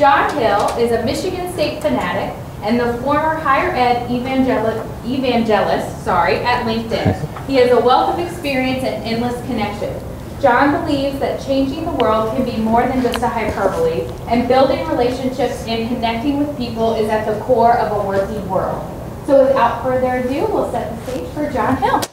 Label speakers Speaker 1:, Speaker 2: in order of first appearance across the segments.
Speaker 1: John Hill is a Michigan State fanatic and the former higher ed evangel evangelist sorry, at LinkedIn. He has a wealth of experience and endless connections. John believes that changing the world can be more than just a hyperbole, and building relationships and connecting with people is at the core of a worthy world. So without further ado, we'll set the stage for John Hill.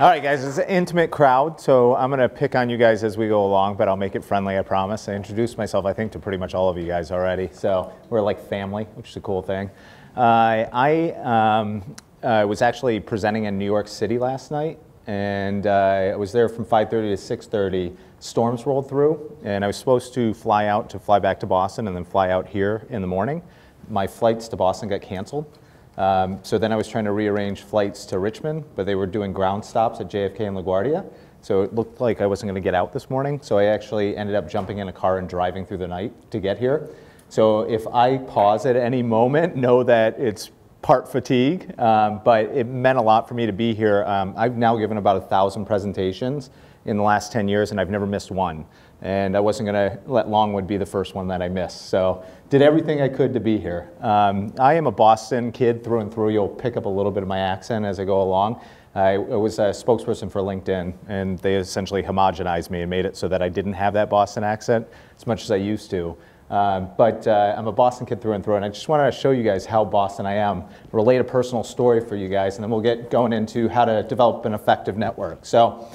Speaker 2: All right, guys, it's an intimate crowd, so I'm going to pick on you guys as we go along, but I'll make it friendly, I promise. I introduced myself, I think, to pretty much all of you guys already, so we're like family, which is a cool thing. Uh, I um, uh, was actually presenting in New York City last night, and uh, I was there from 5.30 to 6.30. Storms rolled through, and I was supposed to fly out to fly back to Boston and then fly out here in the morning. My flights to Boston got canceled. Um, so then I was trying to rearrange flights to Richmond, but they were doing ground stops at JFK and LaGuardia. So it looked like I wasn't going to get out this morning. So I actually ended up jumping in a car and driving through the night to get here. So if I pause at any moment, know that it's part fatigue, um, but it meant a lot for me to be here. Um, I've now given about a thousand presentations in the last 10 years, and I've never missed one and I wasn't going to let Longwood be the first one that I missed. So did everything I could to be here. Um, I am a Boston kid through and through. You'll pick up a little bit of my accent as I go along. I was a spokesperson for LinkedIn, and they essentially homogenized me and made it so that I didn't have that Boston accent as much as I used to. Uh, but uh, I'm a Boston kid through and through, and I just wanted to show you guys how Boston I am, relate a personal story for you guys, and then we'll get going into how to develop an effective network. So.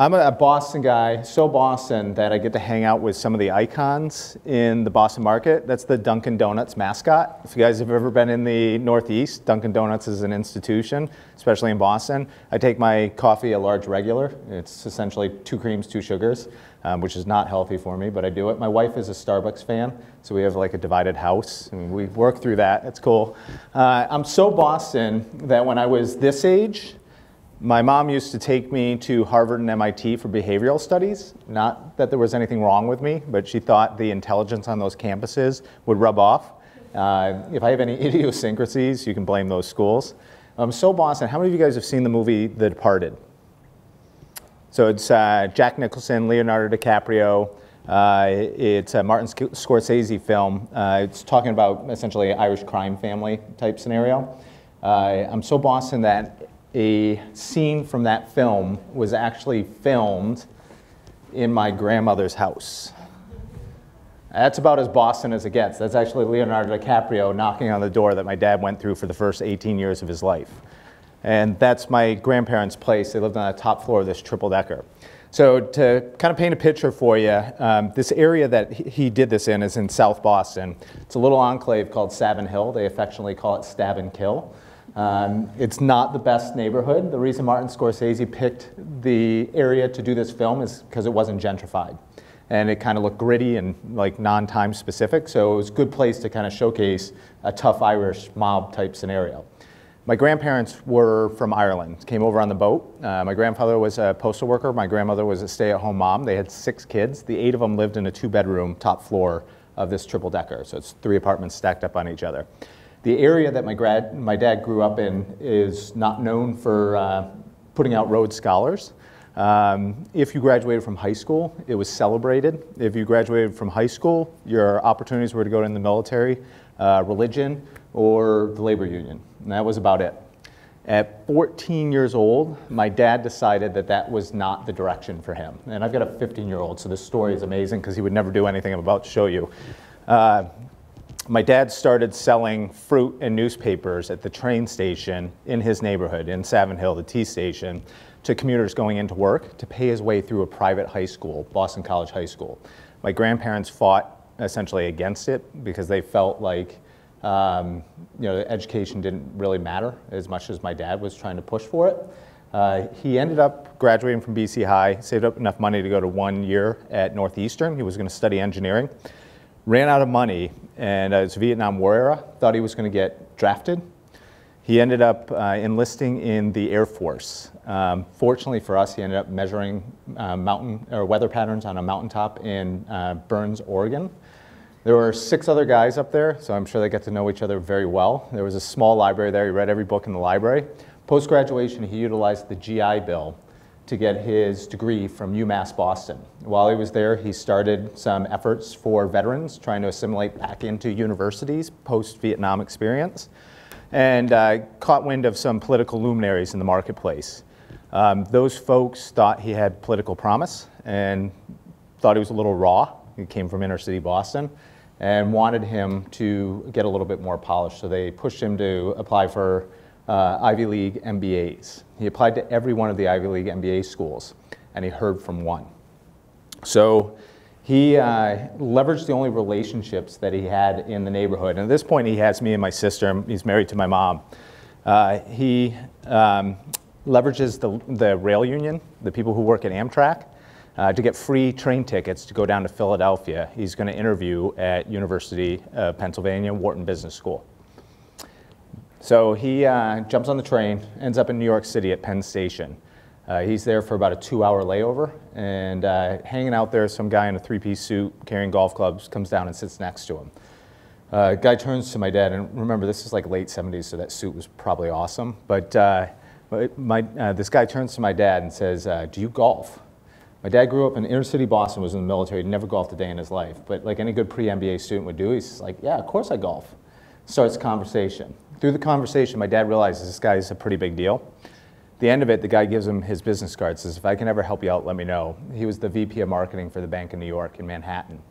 Speaker 2: I'm a Boston guy, so Boston that I get to hang out with some of the icons in the Boston market. That's the Dunkin' Donuts mascot. If you guys have ever been in the Northeast, Dunkin' Donuts is an institution, especially in Boston. I take my coffee a large regular. It's essentially two creams, two sugars, um, which is not healthy for me, but I do it. My wife is a Starbucks fan, so we have like a divided house, and we work through that. It's cool. Uh, I'm so Boston that when I was this age, my mom used to take me to Harvard and MIT for behavioral studies. Not that there was anything wrong with me, but she thought the intelligence on those campuses would rub off. Uh, if I have any idiosyncrasies, you can blame those schools. Um, so Boston, how many of you guys have seen the movie The Departed? So it's uh, Jack Nicholson, Leonardo DiCaprio. Uh, it's a Martin Scorsese film. Uh, it's talking about essentially an Irish crime family type scenario. Uh, I'm so Boston that a scene from that film was actually filmed in my grandmother's house. That's about as Boston as it gets. That's actually Leonardo DiCaprio knocking on the door that my dad went through for the first 18 years of his life. And that's my grandparents' place. They lived on the top floor of this triple decker. So to kind of paint a picture for you, um, this area that he did this in is in South Boston. It's a little enclave called Savin Hill. They affectionately call it Stab and Kill. Um, it's not the best neighborhood. The reason Martin Scorsese picked the area to do this film is because it wasn't gentrified. And it kind of looked gritty and like non-time specific, so it was a good place to kind of showcase a tough Irish mob type scenario. My grandparents were from Ireland, came over on the boat. Uh, my grandfather was a postal worker, my grandmother was a stay-at-home mom. They had six kids. The eight of them lived in a two-bedroom top floor of this triple decker, so it's three apartments stacked up on each other. The area that my, grad, my dad grew up in is not known for uh, putting out Rhodes Scholars. Um, if you graduated from high school, it was celebrated. If you graduated from high school, your opportunities were to go in the military, uh, religion, or the labor union. And that was about it. At 14 years old, my dad decided that that was not the direction for him. And I've got a 15 year old, so this story is amazing because he would never do anything I'm about to show you. Uh, my dad started selling fruit and newspapers at the train station in his neighborhood in Savin Hill, the T station, to commuters going into work to pay his way through a private high school, Boston College High School. My grandparents fought essentially against it because they felt like um, you know, education didn't really matter as much as my dad was trying to push for it. Uh, he ended up graduating from BC High, saved up enough money to go to one year at Northeastern. He was going to study engineering ran out of money, and as a Vietnam War era, thought he was going to get drafted. He ended up uh, enlisting in the Air Force. Um, fortunately for us, he ended up measuring uh, mountain or weather patterns on a mountaintop in uh, Burns, Oregon. There were six other guys up there, so I'm sure they got to know each other very well. There was a small library there. He read every book in the library. Post graduation, he utilized the GI Bill to get his degree from UMass Boston. While he was there, he started some efforts for veterans trying to assimilate back into universities post-Vietnam experience and uh, caught wind of some political luminaries in the marketplace. Um, those folks thought he had political promise and thought he was a little raw. He came from inner city Boston and wanted him to get a little bit more polished. So they pushed him to apply for uh, Ivy League MBAs. He applied to every one of the Ivy League MBA schools, and he heard from one. So he uh, leveraged the only relationships that he had in the neighborhood. And at this point, he has me and my sister. He's married to my mom. Uh, he um, leverages the, the rail union, the people who work at Amtrak, uh, to get free train tickets to go down to Philadelphia. He's going to interview at University of Pennsylvania Wharton Business School. So he uh, jumps on the train, ends up in New York City at Penn Station. Uh, he's there for about a two-hour layover, and uh, hanging out there, some guy in a three-piece suit carrying golf clubs comes down and sits next to him. Uh, guy turns to my dad, and remember, this is like late 70s, so that suit was probably awesome. But uh, my, uh, this guy turns to my dad and says, uh, do you golf? My dad grew up in inner city Boston, was in the military, never golfed a day in his life. But like any good pre-MBA student would do, he's like, yeah, of course I golf. Starts conversation. Through the conversation, my dad realizes this guy is a pretty big deal. The end of it, the guy gives him his business card, says, if I can ever help you out, let me know. He was the VP of marketing for the Bank of New York in Manhattan.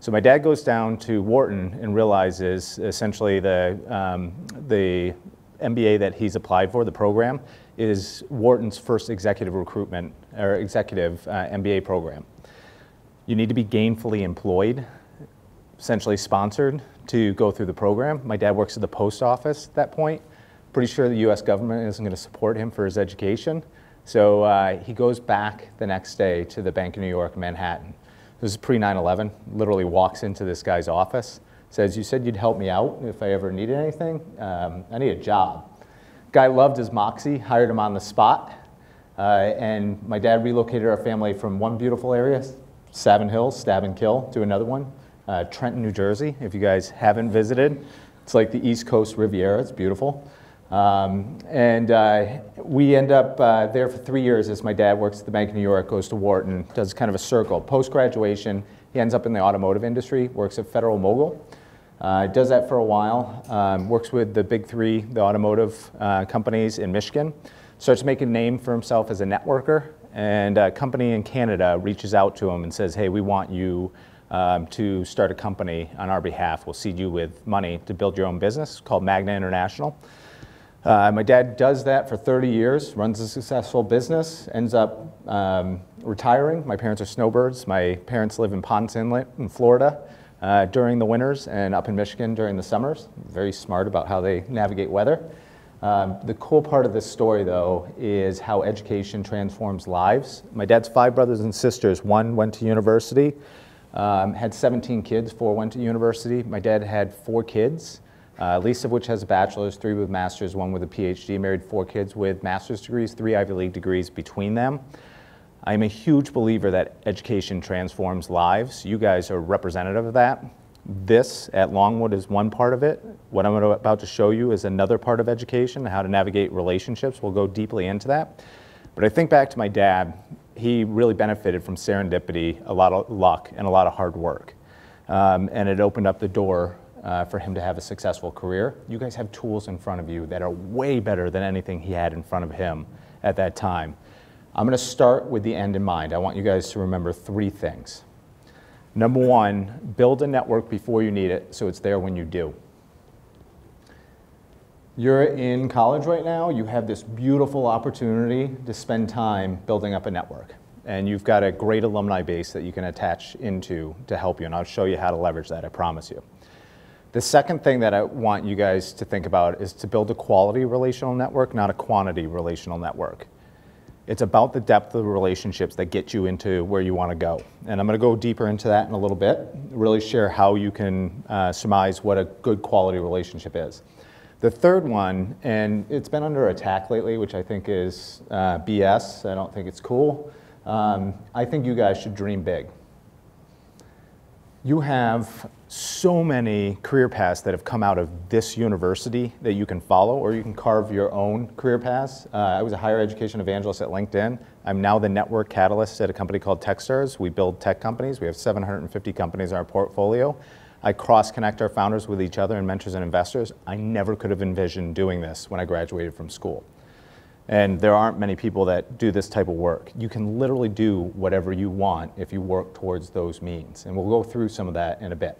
Speaker 2: So my dad goes down to Wharton and realizes essentially the, um, the MBA that he's applied for, the program, is Wharton's first executive recruitment or executive uh, MBA program. You need to be gainfully employed, essentially sponsored to go through the program. My dad works at the post office at that point. Pretty sure the US government isn't going to support him for his education. So uh, he goes back the next day to the Bank of New York, Manhattan. This is pre 9 11. Literally walks into this guy's office, says, You said you'd help me out if I ever needed anything. Um, I need a job. Guy loved his moxie, hired him on the spot. Uh, and my dad relocated our family from one beautiful area, Savin Hills, stab and kill, to another one, uh, Trenton, New Jersey, if you guys haven't visited. It's like the East Coast Riviera, it's beautiful. Um, and uh, we end up uh, there for three years as my dad works at the Bank of New York, goes to Wharton, does kind of a circle. Post graduation, he ends up in the automotive industry, works at Federal Mogul. Uh, does that for a while, um, works with the big three, the automotive uh, companies in Michigan, starts making a name for himself as a networker, and a company in Canada reaches out to him and says, hey, we want you um, to start a company on our behalf. We'll seed you with money to build your own business called Magna International. Uh, my dad does that for 30 years, runs a successful business, ends up um, retiring. My parents are snowbirds. My parents live in Ponce Inlet in Florida uh, during the winters and up in Michigan during the summers. Very smart about how they navigate weather. Um, the cool part of this story, though, is how education transforms lives. My dad's five brothers and sisters. One went to university, um, had 17 kids, four went to university. My dad had four kids, uh, least of which has a bachelor's, three with master's, one with a PhD, married four kids with master's degrees, three Ivy League degrees between them. I'm a huge believer that education transforms lives. You guys are representative of that. This at Longwood is one part of it. What I'm about to show you is another part of education, how to navigate relationships. We'll go deeply into that. But I think back to my dad, he really benefited from serendipity, a lot of luck, and a lot of hard work. Um, and it opened up the door uh, for him to have a successful career. You guys have tools in front of you that are way better than anything he had in front of him at that time. I'm going to start with the end in mind. I want you guys to remember three things. Number one, build a network before you need it so it's there when you do. You're in college right now, you have this beautiful opportunity to spend time building up a network. And you've got a great alumni base that you can attach into to help you, and I'll show you how to leverage that, I promise you. The second thing that I want you guys to think about is to build a quality relational network, not a quantity relational network. It's about the depth of the relationships that get you into where you want to go. And I'm going to go deeper into that in a little bit, really share how you can uh, surmise what a good quality relationship is. The third one, and it's been under attack lately, which I think is uh, BS. I don't think it's cool. Um, I think you guys should dream big. You have so many career paths that have come out of this university that you can follow, or you can carve your own career paths. Uh, I was a higher education evangelist at LinkedIn. I'm now the network catalyst at a company called Techstars. We build tech companies. We have 750 companies in our portfolio. I cross-connect our founders with each other and mentors and investors. I never could have envisioned doing this when I graduated from school. And there aren't many people that do this type of work. You can literally do whatever you want if you work towards those means. And we'll go through some of that in a bit.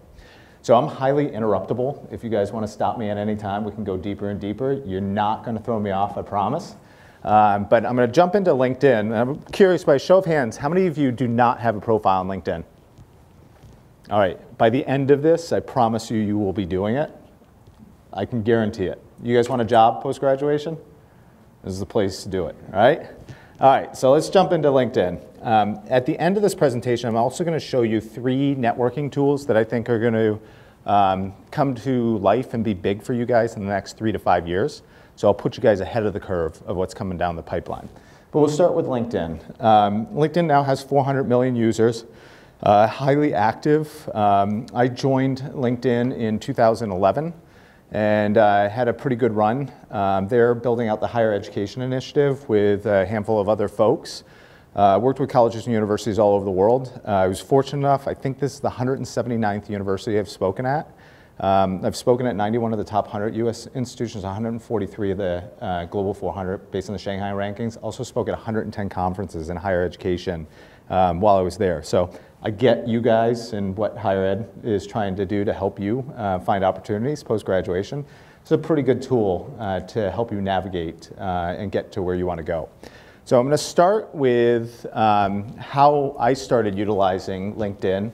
Speaker 2: So I'm highly interruptible. If you guys want to stop me at any time, we can go deeper and deeper. You're not going to throw me off, I promise. Um, but I'm going to jump into LinkedIn. I'm curious, by show of hands, how many of you do not have a profile on LinkedIn? All right, by the end of this, I promise you, you will be doing it. I can guarantee it. You guys want a job post graduation? This is the place to do it, all right? All right, so let's jump into LinkedIn. Um, at the end of this presentation, I'm also going to show you three networking tools that I think are going to um, come to life and be big for you guys in the next three to five years. So I'll put you guys ahead of the curve of what's coming down the pipeline. But we'll start with LinkedIn. Um, LinkedIn now has 400 million users. Uh, highly active. Um, I joined LinkedIn in 2011 and uh, had a pretty good run. Um, they're building out the higher education initiative with a handful of other folks. Uh, worked with colleges and universities all over the world. Uh, I was fortunate enough, I think this is the 179th university I've spoken at. Um, I've spoken at 91 of the top 100 US institutions, 143 of the uh, Global 400 based on the Shanghai rankings. Also spoke at 110 conferences in higher education um, while I was there. So I get you guys and what higher ed is trying to do to help you uh, find opportunities post graduation. It's a pretty good tool uh, to help you navigate uh, and get to where you want to go. So I'm going to start with um, how I started utilizing LinkedIn.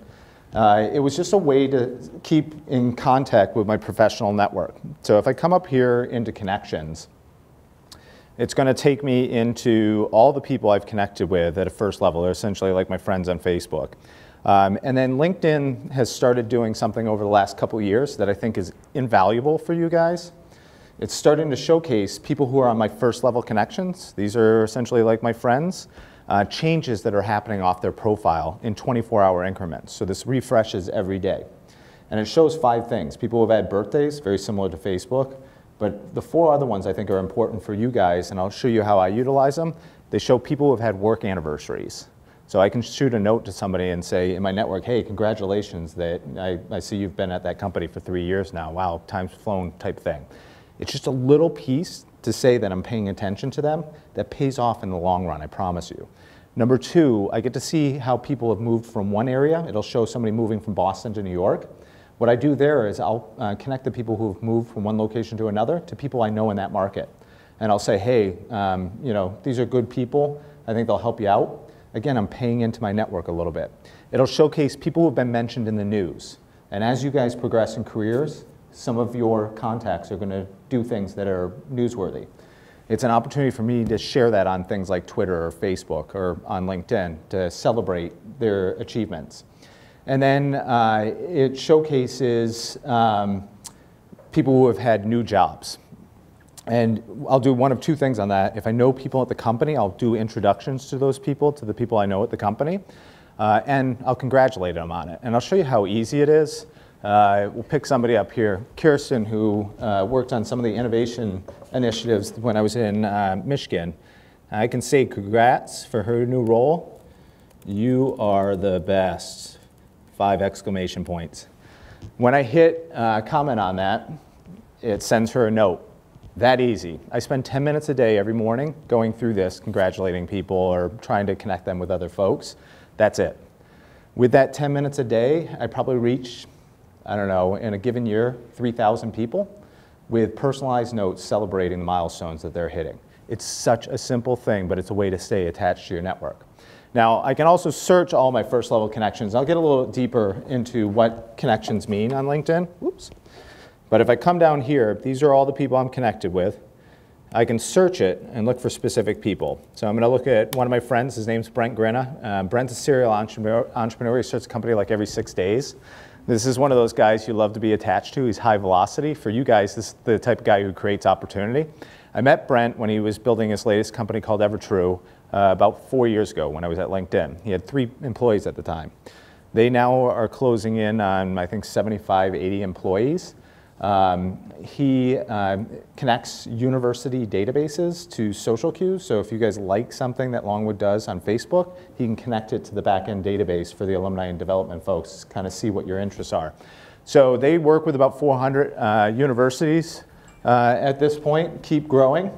Speaker 2: Uh, it was just a way to keep in contact with my professional network. So if I come up here into connections, it's going to take me into all the people I've connected with at a first level. They're essentially like my friends on Facebook. Um, and then LinkedIn has started doing something over the last couple years that I think is invaluable for you guys. It's starting to showcase people who are on my first level connections. These are essentially like my friends. Uh, changes that are happening off their profile in 24 hour increments. So this refreshes every day. And it shows five things. People who have had birthdays, very similar to Facebook. But the four other ones I think are important for you guys, and I'll show you how I utilize them. They show people who have had work anniversaries. So I can shoot a note to somebody and say in my network, hey, congratulations that I, I see you've been at that company for three years now. Wow, time's flown type thing. It's just a little piece to say that I'm paying attention to them that pays off in the long run, I promise you. Number two, I get to see how people have moved from one area. It'll show somebody moving from Boston to New York. What I do there is I'll uh, connect the people who have moved from one location to another to people I know in that market. And I'll say, hey, um, you know, these are good people. I think they'll help you out. Again, I'm paying into my network a little bit. It'll showcase people who have been mentioned in the news. And as you guys progress in careers, some of your contacts are going to do things that are newsworthy. It's an opportunity for me to share that on things like Twitter or Facebook or on LinkedIn to celebrate their achievements. And then uh, it showcases um, people who have had new jobs. And I'll do one of two things on that. If I know people at the company, I'll do introductions to those people, to the people I know at the company, uh, and I'll congratulate them on it. And I'll show you how easy it is. Uh, we'll pick somebody up here, Kirsten, who uh, worked on some of the innovation initiatives when I was in uh, Michigan. I can say congrats for her new role. You are the best five exclamation points. When I hit uh, comment on that, it sends her a note. That easy. I spend 10 minutes a day every morning going through this, congratulating people or trying to connect them with other folks. That's it. With that 10 minutes a day, I probably reach, I don't know, in a given year, 3,000 people with personalized notes celebrating the milestones that they're hitting. It's such a simple thing, but it's a way to stay attached to your network. Now, I can also search all my first level connections. I'll get a little deeper into what connections mean on LinkedIn. Whoops. But if I come down here, these are all the people I'm connected with. I can search it and look for specific people. So I'm going to look at one of my friends. His name's Brent Grinna. Uh, Brent's a serial entrepreneur. entrepreneur. He starts a company like every six days. This is one of those guys you love to be attached to. He's high velocity. For you guys, this is the type of guy who creates opportunity. I met Brent when he was building his latest company called Evertrue uh, about four years ago when I was at LinkedIn. He had three employees at the time. They now are closing in on, I think, 75, 80 employees. Um, he um, connects university databases to social cues. So if you guys like something that Longwood does on Facebook, he can connect it to the backend database for the alumni and development folks, kind of see what your interests are. So they work with about 400 uh, universities uh, at this point, keep growing.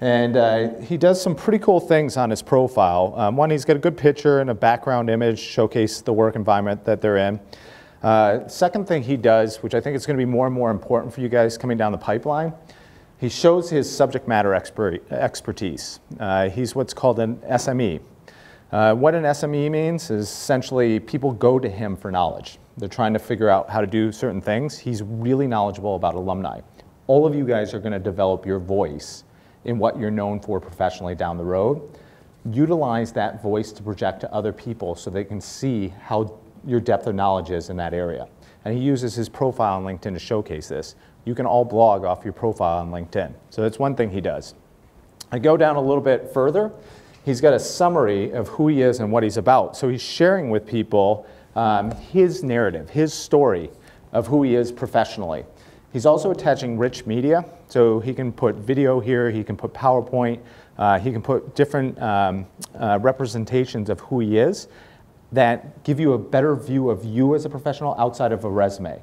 Speaker 2: And uh, he does some pretty cool things on his profile. Um, one, he's got a good picture and a background image, showcase the work environment that they're in. Uh, second thing he does, which I think is going to be more and more important for you guys coming down the pipeline, he shows his subject matter expert, expertise. Uh, he's what's called an SME. Uh, what an SME means is essentially people go to him for knowledge. They're trying to figure out how to do certain things. He's really knowledgeable about alumni. All of you guys are going to develop your voice in what you're known for professionally down the road. Utilize that voice to project to other people so they can see how your depth of knowledge is in that area. And he uses his profile on LinkedIn to showcase this. You can all blog off your profile on LinkedIn. So that's one thing he does. I go down a little bit further. He's got a summary of who he is and what he's about. So he's sharing with people um, his narrative, his story of who he is professionally. He's also attaching rich media, so he can put video here, he can put PowerPoint, uh, he can put different um, uh, representations of who he is that give you a better view of you as a professional outside of a resume.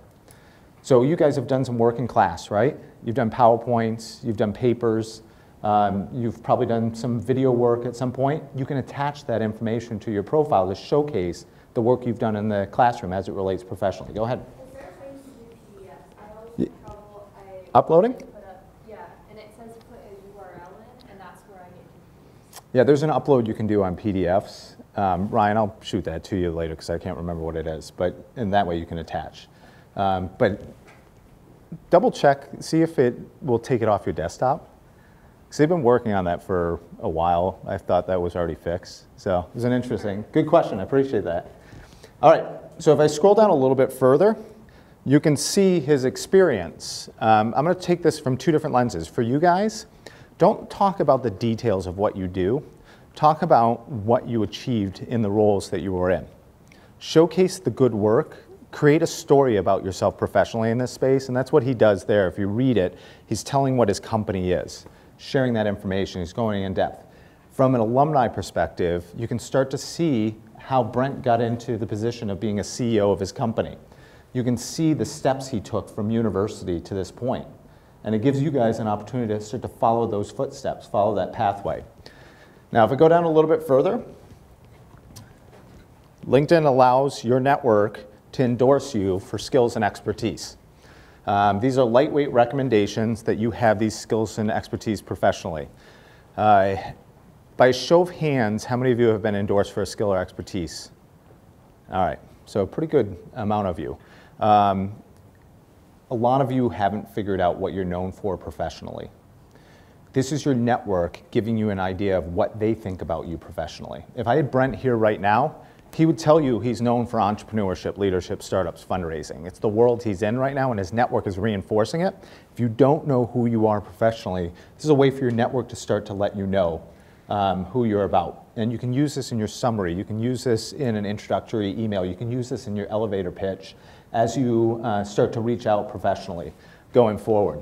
Speaker 2: So you guys have done some work in class, right? You've done PowerPoints, you've done papers, um, you've probably done some video work at some point. You can attach that information to your profile to showcase the work you've done in the classroom as it relates professionally. Go ahead. Uploading?
Speaker 1: yeah, and it says put a URL in, and that's where I get confused.
Speaker 2: Yeah, there's an upload you can do on PDFs. Um, Ryan, I'll shoot that to you later because I can't remember what it is, but in that way you can attach. Um, but double check, see if it will take it off your desktop. Because they've been working on that for a while. I thought that was already fixed. So it's an interesting, good question. I appreciate that. All right, so if I scroll down a little bit further, you can see his experience. Um, I'm going to take this from two different lenses. For you guys, don't talk about the details of what you do. Talk about what you achieved in the roles that you were in. Showcase the good work. Create a story about yourself professionally in this space, and that's what he does there. If you read it, he's telling what his company is, sharing that information. He's going in depth. From an alumni perspective, you can start to see how Brent got into the position of being a CEO of his company you can see the steps he took from university to this point. And it gives you guys an opportunity to start to follow those footsteps, follow that pathway. Now, if I go down a little bit further, LinkedIn allows your network to endorse you for skills and expertise. Um, these are lightweight recommendations that you have these skills and expertise professionally. Uh, by show of hands, how many of you have been endorsed for a skill or expertise? All right, so a pretty good amount of you. Um, a lot of you haven't figured out what you're known for professionally. This is your network giving you an idea of what they think about you professionally. If I had Brent here right now, he would tell you he's known for entrepreneurship, leadership, startups, fundraising. It's the world he's in right now, and his network is reinforcing it. If you don't know who you are professionally, this is a way for your network to start to let you know um, who you're about. And you can use this in your summary. You can use this in an introductory email. You can use this in your elevator pitch as you uh, start to reach out professionally going forward.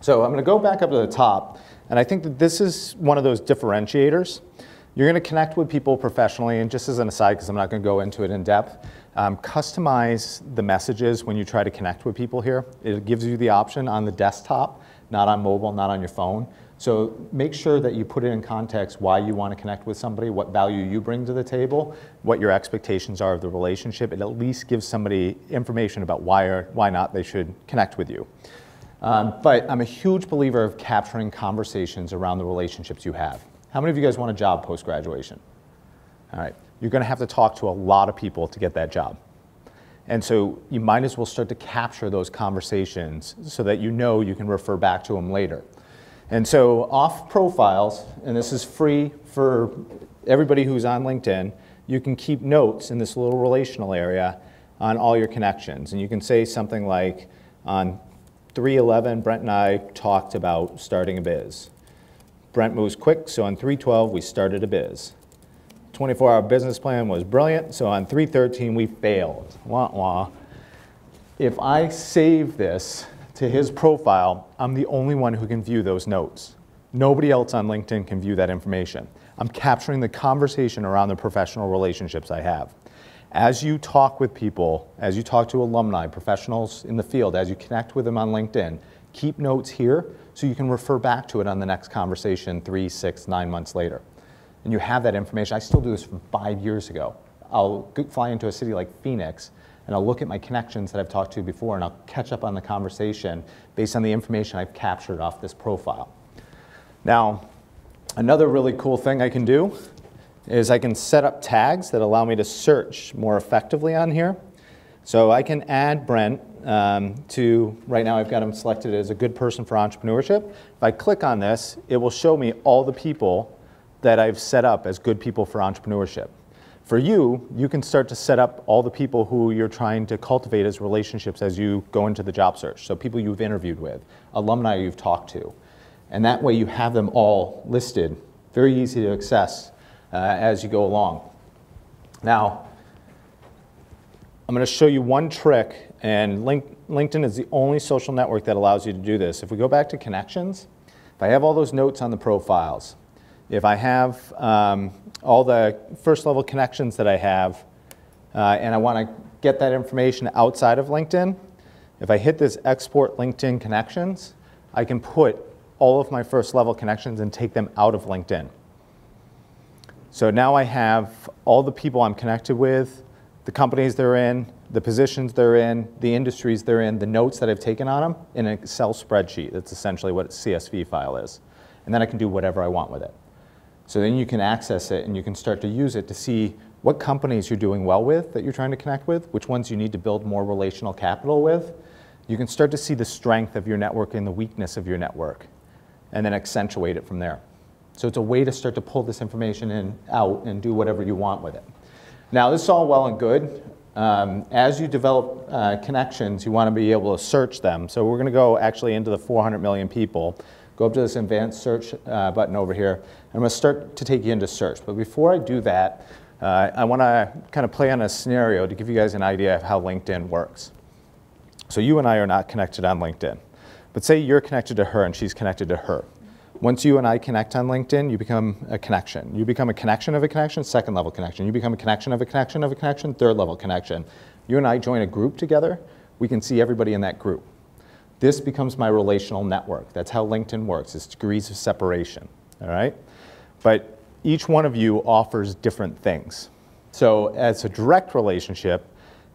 Speaker 2: So I'm going to go back up to the top, and I think that this is one of those differentiators. You're going to connect with people professionally, and just as an aside, because I'm not going to go into it in depth, um, customize the messages when you try to connect with people here. It gives you the option on the desktop, not on mobile, not on your phone, so make sure that you put it in context why you want to connect with somebody, what value you bring to the table, what your expectations are of the relationship. It at least gives somebody information about why or why not they should connect with you. Um, but I'm a huge believer of capturing conversations around the relationships you have. How many of you guys want a job post graduation? All right, you're going to have to talk to a lot of people to get that job. And so you might as well start to capture those conversations so that you know you can refer back to them later. And so off profiles, and this is free for everybody who's on LinkedIn, you can keep notes in this little relational area on all your connections. And you can say something like, on 311, Brent and I talked about starting a biz. Brent moves quick, so on 312, we started a biz. 24 hour business plan was brilliant, so on 313, we failed. Wah wah. if I save this to his profile, I'm the only one who can view those notes. Nobody else on LinkedIn can view that information. I'm capturing the conversation around the professional relationships I have. As you talk with people, as you talk to alumni, professionals in the field, as you connect with them on LinkedIn, keep notes here so you can refer back to it on the next conversation three, six, nine months later. And you have that information. I still do this from five years ago. I'll fly into a city like Phoenix and I'll look at my connections that I've talked to before and I'll catch up on the conversation based on the information I've captured off this profile. Now, another really cool thing I can do is I can set up tags that allow me to search more effectively on here. So I can add Brent um, to, right now I've got him selected as a good person for entrepreneurship. If I click on this, it will show me all the people that I've set up as good people for entrepreneurship. For you, you can start to set up all the people who you're trying to cultivate as relationships as you go into the job search. So people you've interviewed with, alumni you've talked to. And that way you have them all listed, very easy to access uh, as you go along. Now, I'm going to show you one trick, and link, LinkedIn is the only social network that allows you to do this. If we go back to connections, if I have all those notes on the profiles, if I have um, all the first level connections that I have, uh, and I want to get that information outside of LinkedIn, if I hit this export LinkedIn connections, I can put all of my first level connections and take them out of LinkedIn. So now I have all the people I'm connected with, the companies they're in, the positions they're in, the industries they're in, the notes that I've taken on them in an Excel spreadsheet. That's essentially what a CSV file is. And then I can do whatever I want with it. So then you can access it and you can start to use it to see what companies you're doing well with that you're trying to connect with, which ones you need to build more relational capital with. You can start to see the strength of your network and the weakness of your network, and then accentuate it from there. So it's a way to start to pull this information in, out and do whatever you want with it. Now, this is all well and good. Um, as you develop uh, connections, you want to be able to search them. So we're going to go actually into the 400 million people. Go up to this advanced search uh, button over here. And I'm going to start to take you into search. But before I do that, uh, I want to kind of play on a scenario to give you guys an idea of how LinkedIn works. So you and I are not connected on LinkedIn. But say you're connected to her and she's connected to her. Once you and I connect on LinkedIn, you become a connection. You become a connection of a connection, second level connection. You become a connection of a connection of a connection, third level connection. You and I join a group together, we can see everybody in that group. This becomes my relational network. That's how LinkedIn works. It's degrees of separation, all right? But each one of you offers different things. So as a direct relationship,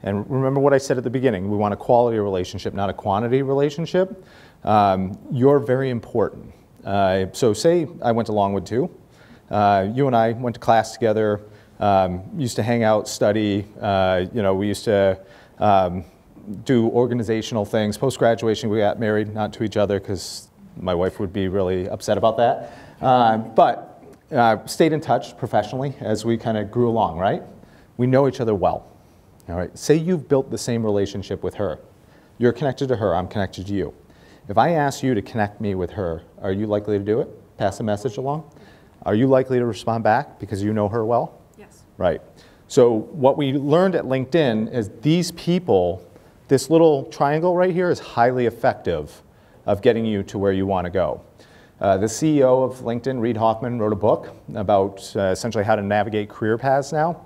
Speaker 2: and remember what I said at the beginning, we want a quality relationship, not a quantity relationship. Um, you're very important. Uh, so say I went to Longwood too. Uh, you and I went to class together, um, used to hang out, study. Uh, you know, we used to um, do organizational things. Post graduation, we got married, not to each other, because my wife would be really upset about that. Uh, but uh, stayed in touch professionally as we kind of grew along. Right? We know each other well. All right. Say you've built the same relationship with her. You're connected to her. I'm connected to you. If I ask you to connect me with her, are you likely to do it? Pass the message along? Are you likely to respond back because you know her well?
Speaker 3: Yes.
Speaker 2: Right. So what we learned at LinkedIn is these people, this little triangle right here is highly effective of getting you to where you want to go. Uh, the CEO of LinkedIn, Reid Hoffman, wrote a book about uh, essentially how to navigate career paths now.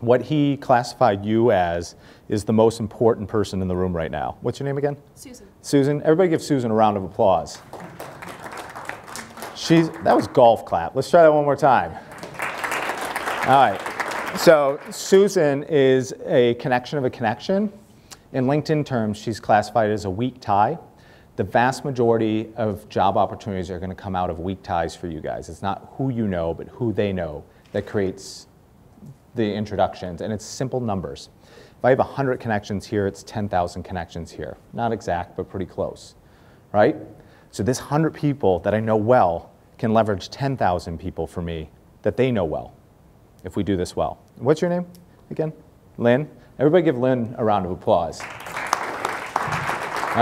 Speaker 2: What he classified you as is the most important person in the room right now. What's your name again?
Speaker 3: Susan.
Speaker 2: Susan. Everybody give Susan a round of applause. She's, that was golf clap. Let's try that one more time. All right. So Susan is a connection of a connection. In LinkedIn terms, she's classified as a weak tie. The vast majority of job opportunities are going to come out of weak ties for you guys. It's not who you know, but who they know that creates the introductions, and it's simple numbers. If I have 100 connections here, it's 10,000 connections here. Not exact, but pretty close, right? So this 100 people that I know well can leverage 10,000 people for me that they know well if we do this well. What's your name again? Lynn? Everybody give Lynn a round of applause. All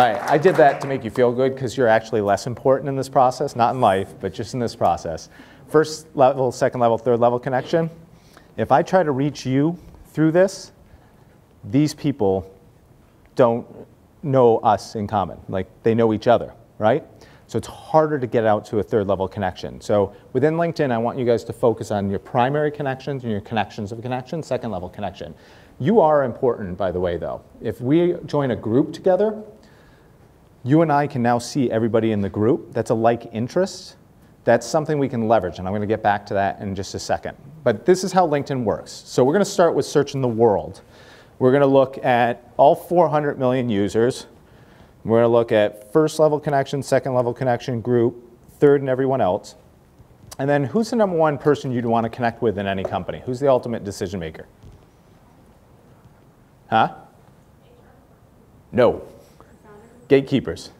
Speaker 2: right, I did that to make you feel good because you're actually less important in this process, not in life, but just in this process. First level, second level, third level connection. If I try to reach you through this, these people don't know us in common. Like they know each other, right? So it's harder to get out to a third level connection. So within LinkedIn, I want you guys to focus on your primary connections and your connections of connections, second level connection. You are important, by the way, though. If we join a group together, you and I can now see everybody in the group. That's a like interest. That's something we can leverage, and I'm going to get back to that in just a second. But this is how LinkedIn works. So we're going to start with searching the world. We're going to look at all 400 million users. We're going to look at first level connection, second level connection, group, third, and everyone else. And then who's the number one person you'd want to connect with in any company? Who's the ultimate decision maker? Huh? No. Gatekeepers.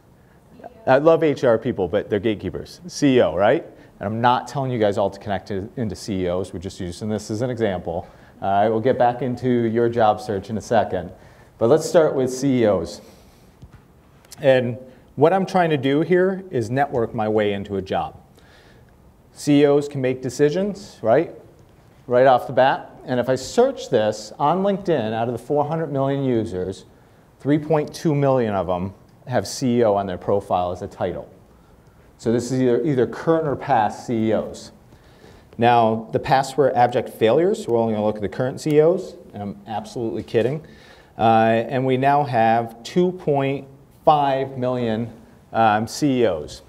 Speaker 2: I love HR people, but they're gatekeepers. CEO, right? And I'm not telling you guys all to connect to, into CEOs. We're just using this as an example. Right, we'll get back into your job search in a second. But let's start with CEOs. And what I'm trying to do here is network my way into a job. CEOs can make decisions, right? Right off the bat. And if I search this on LinkedIn, out of the 400 million users, 3.2 million of them have CEO on their profile as a title. So this is either, either current or past CEOs. Now, the past were abject failures. So We're only going to look at the current CEOs, and I'm absolutely kidding. Uh, and we now have 2.5 million um, CEOs.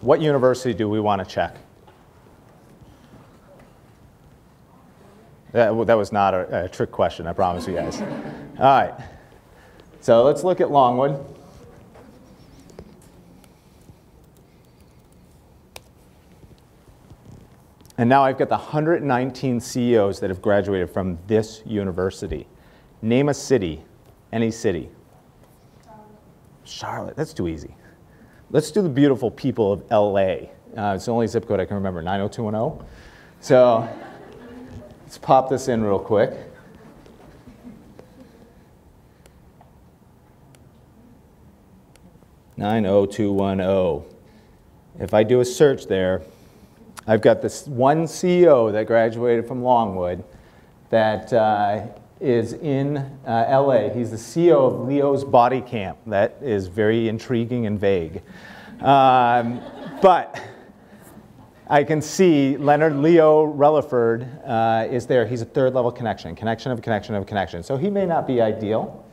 Speaker 2: What university do we want to check? That, that was not a, a trick question, I promise you guys. All right. So let's look at Longwood. And now I've got the 119 CEOs that have graduated from this university. Name a city, any city. Charlotte, that's too easy. Let's do the beautiful people of LA. Uh, it's the only zip code I can remember, 90210. So let's pop this in real quick. Nine oh two one oh. If I do a search there, I've got this one CEO that graduated from Longwood that uh, is in uh, LA. He's the CEO of Leo's Body Camp. That is very intriguing and vague. Um, but I can see Leonard Leo Relaford uh, is there. He's a third level connection, connection of connection of connection. So he may not be ideal.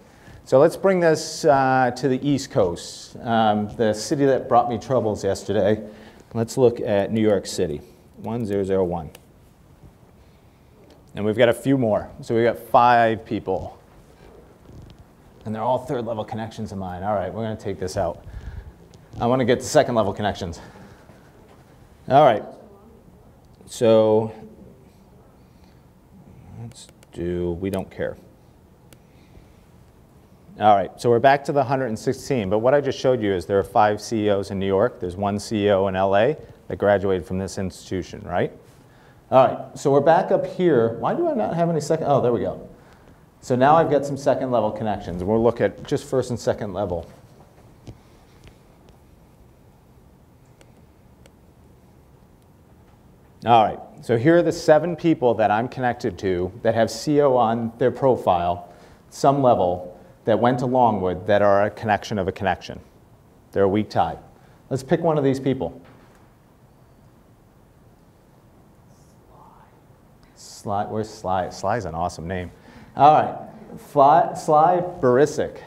Speaker 2: So let's bring this uh, to the East Coast, um, the city that brought me troubles yesterday. Let's look at New York City, 1001. And we've got a few more. So we've got five people. And they're all third level connections of mine. All right, we're going to take this out. I want to get to second level connections. All right. So let's do, we don't care. All right, so we're back to the 116, but what I just showed you is there are five CEOs in New York, there's one CEO in LA that graduated from this institution, right? All right, so we're back up here. Why do I not have any second? Oh, there we go. So now I've got some second level connections. We'll look at just first and second level. All right, so here are the seven people that I'm connected to that have CEO on their profile, some level, that went to Longwood that are a connection of a connection. They're a weak tie. Let's pick one of these people. Sly, where's Sly? Sly's an awesome name. All right, Fly, Sly Barisic.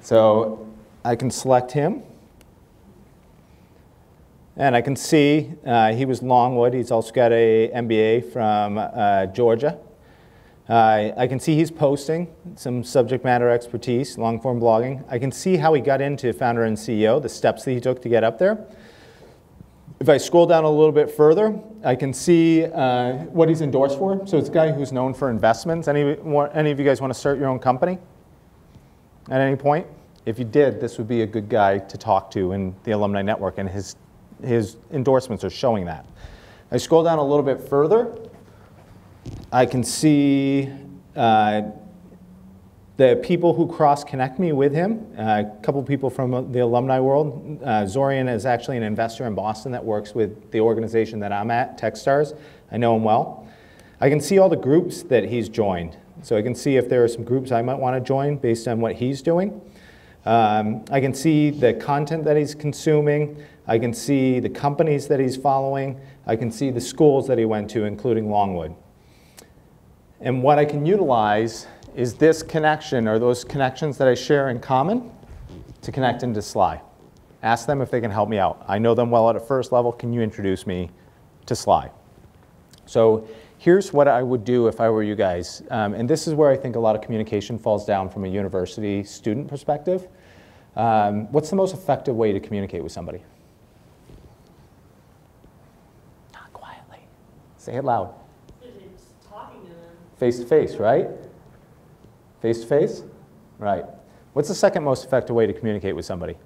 Speaker 2: So I can select him. And I can see uh, he was Longwood. He's also got a MBA from uh, Georgia. Uh, I can see he's posting some subject matter expertise, long form blogging. I can see how he got into founder and CEO, the steps that he took to get up there. If I scroll down a little bit further, I can see uh, what he's endorsed for. So it's a guy who's known for investments. Any, any of you guys want to start your own company at any point? If you did, this would be a good guy to talk to in the alumni network, and his, his endorsements are showing that. I scroll down a little bit further, I can see uh, the people who cross-connect me with him, uh, a couple people from the alumni world. Uh, Zorian is actually an investor in Boston that works with the organization that I'm at, Techstars. I know him well. I can see all the groups that he's joined. So I can see if there are some groups I might want to join based on what he's doing. Um, I can see the content that he's consuming. I can see the companies that he's following. I can see the schools that he went to, including Longwood. And what I can utilize is this connection or those connections that I share in common to connect into Sly. Ask them if they can help me out. I know them well at a first level. Can you introduce me to Sly? So here's what I would do if I were you guys. Um, and this is where I think a lot of communication falls down from a university student perspective. Um, what's the most effective way to communicate with somebody? Not quietly. Say it loud.
Speaker 3: It's talking to them.
Speaker 2: Face to face, right? Face to face? Right. What's the second most effective way to communicate with somebody?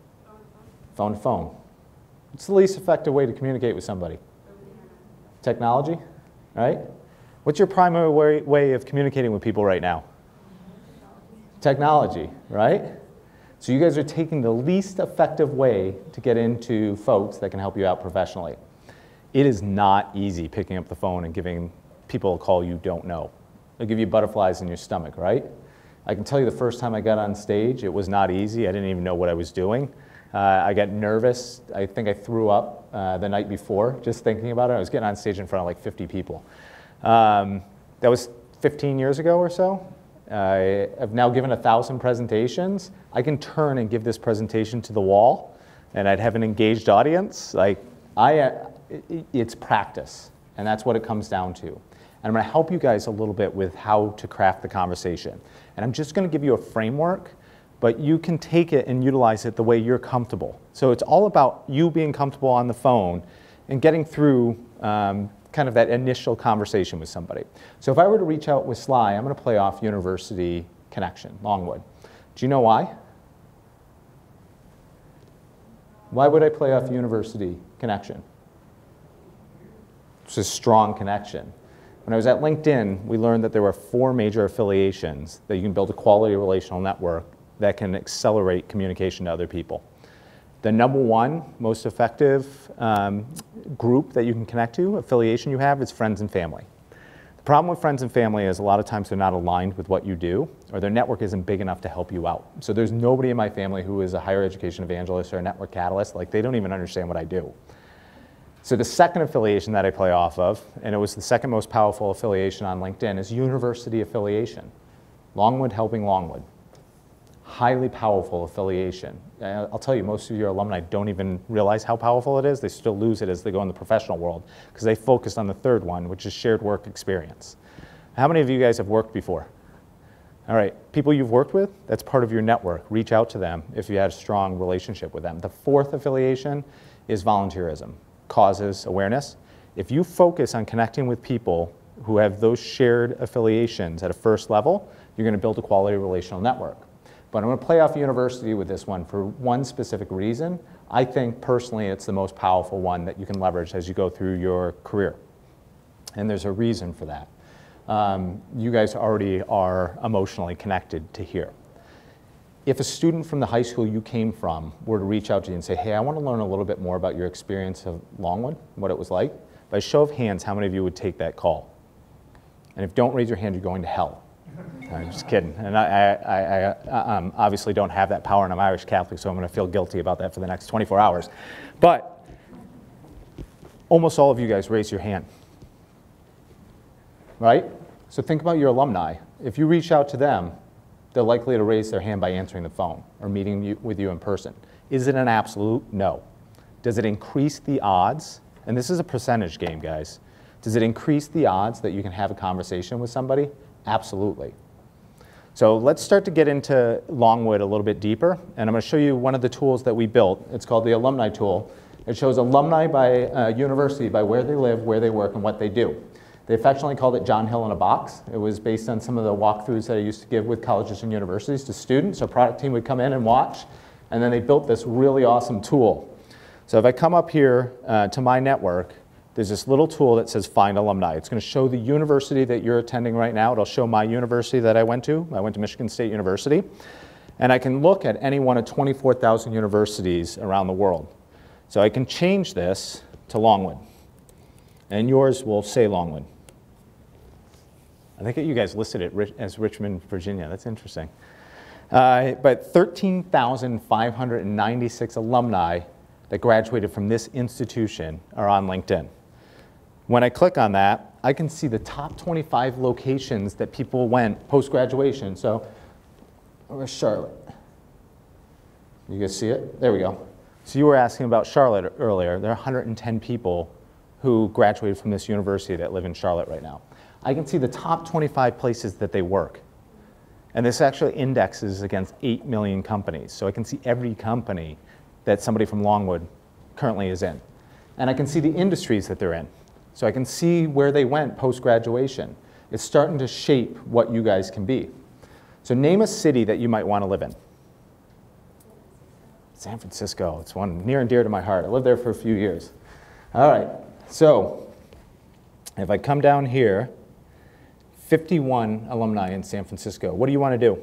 Speaker 2: Phone to phone. What's the least effective way to communicate with somebody? Technology, right? What's your primary way, way of communicating with people right now? Technology, right? So you guys are taking the least effective way to get into folks that can help you out professionally. It is not easy picking up the phone and giving people a call you don't know. They'll give you butterflies in your stomach, right? I can tell you the first time I got on stage, it was not easy. I didn't even know what I was doing. Uh, I got nervous. I think I threw up uh, the night before just thinking about it. I was getting on stage in front of like 50 people. Um, that was 15 years ago or so. I have now given a thousand presentations. I can turn and give this presentation to the wall, and I'd have an engaged audience. Like I, uh, it's practice, and that's what it comes down to. And I'm going to help you guys a little bit with how to craft the conversation. And I'm just going to give you a framework, but you can take it and utilize it the way you're comfortable. So it's all about you being comfortable on the phone and getting through um, kind of that initial conversation with somebody. So if I were to reach out with Sly, I'm going to play off University Connection, Longwood. Do you know why? Why would I play off University Connection? It's a strong connection. When I was at LinkedIn, we learned that there were four major affiliations that you can build a quality relational network that can accelerate communication to other people. The number one most effective um, group that you can connect to, affiliation you have, is friends and family. The problem with friends and family is a lot of times they're not aligned with what you do, or their network isn't big enough to help you out. So there's nobody in my family who is a higher education evangelist or a network catalyst. Like they don't even understand what I do. So the second affiliation that I play off of, and it was the second most powerful affiliation on LinkedIn, is university affiliation. Longwood helping Longwood. Highly powerful affiliation. I'll tell you, most of your alumni don't even realize how powerful it is. They still lose it as they go in the professional world because they focused on the third one, which is shared work experience. How many of you guys have worked before? All right, people you've worked with, that's part of your network. Reach out to them if you had a strong relationship with them. The fourth affiliation is volunteerism causes awareness. If you focus on connecting with people who have those shared affiliations at a first level, you're going to build a quality relational network. But I'm going to play off university with this one for one specific reason. I think personally it's the most powerful one that you can leverage as you go through your career. And there's a reason for that. Um, you guys already are emotionally connected to here if a student from the high school you came from were to reach out to you and say, hey, I want to learn a little bit more about your experience of Longwood, what it was like, by show of hands, how many of you would take that call? And if don't raise your hand, you're going to hell. I'm just kidding. And I, I, I um, obviously don't have that power, and I'm Irish Catholic, so I'm going to feel guilty about that for the next 24 hours. But almost all of you guys raise your hand. Right? So think about your alumni. If you reach out to them, they're likely to raise their hand by answering the phone or meeting you, with you in person. Is it an absolute? No. Does it increase the odds? And this is a percentage game, guys. Does it increase the odds that you can have a conversation with somebody? Absolutely. So let's start to get into Longwood a little bit deeper. And I'm going to show you one of the tools that we built. It's called the Alumni Tool. It shows alumni by uh, university, by where they live, where they work, and what they do. They affectionately called it John Hill in a Box. It was based on some of the walkthroughs that I used to give with colleges and universities to students. So product team would come in and watch, and then they built this really awesome tool. So if I come up here uh, to my network, there's this little tool that says Find Alumni. It's going to show the university that you're attending right now. It'll show my university that I went to. I went to Michigan State University. And I can look at any one of 24,000 universities around the world. So I can change this to Longwood. And yours will say Longwood. I think you guys listed it as Richmond, Virginia. That's interesting. Uh, but 13,596 alumni that graduated from this institution are on LinkedIn. When I click on that, I can see the top 25 locations that people went post graduation. So, where's Charlotte? You guys see it? There we go. So, you were asking about Charlotte earlier. There are 110 people who graduated from this university that live in Charlotte right now. I can see the top 25 places that they work. And this actually indexes against 8 million companies. So I can see every company that somebody from Longwood currently is in. And I can see the industries that they're in. So I can see where they went post graduation. It's starting to shape what you guys can be. So name a city that you might want to live in. San Francisco. It's one near and dear to my heart. I lived there for a few years. All right. So if I come down here, 51 alumni in San Francisco. What do you want to do?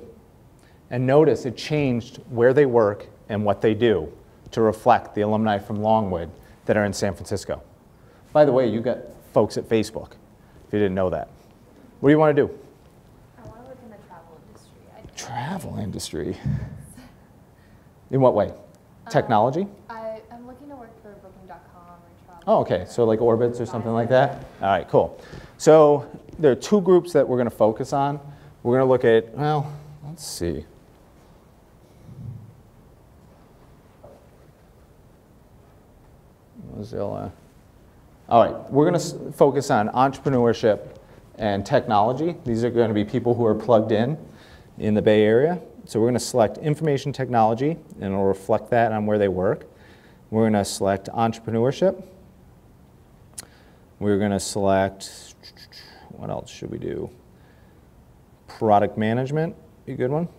Speaker 2: And notice it changed where they work and what they do to reflect the alumni from Longwood that are in San Francisco. By the way, you got folks at Facebook, if you didn't know that. What do you want to do?
Speaker 4: I want to work in the travel industry.
Speaker 2: Travel industry. In what way? Um, Technology?
Speaker 4: I, I'm looking to work for Booking.com or travel.
Speaker 2: Oh, okay. So like Orbitz or something like that? All right, cool. So there are two groups that we're going to focus on. We're going to look at, well, let's see. Mozilla. All right, we're going to focus on entrepreneurship and technology. These are going to be people who are plugged in in the Bay Area. So we're going to select information technology, and it'll reflect that on where they work. We're going to select entrepreneurship. We're going to select, what else should we do? Product management, be a good one.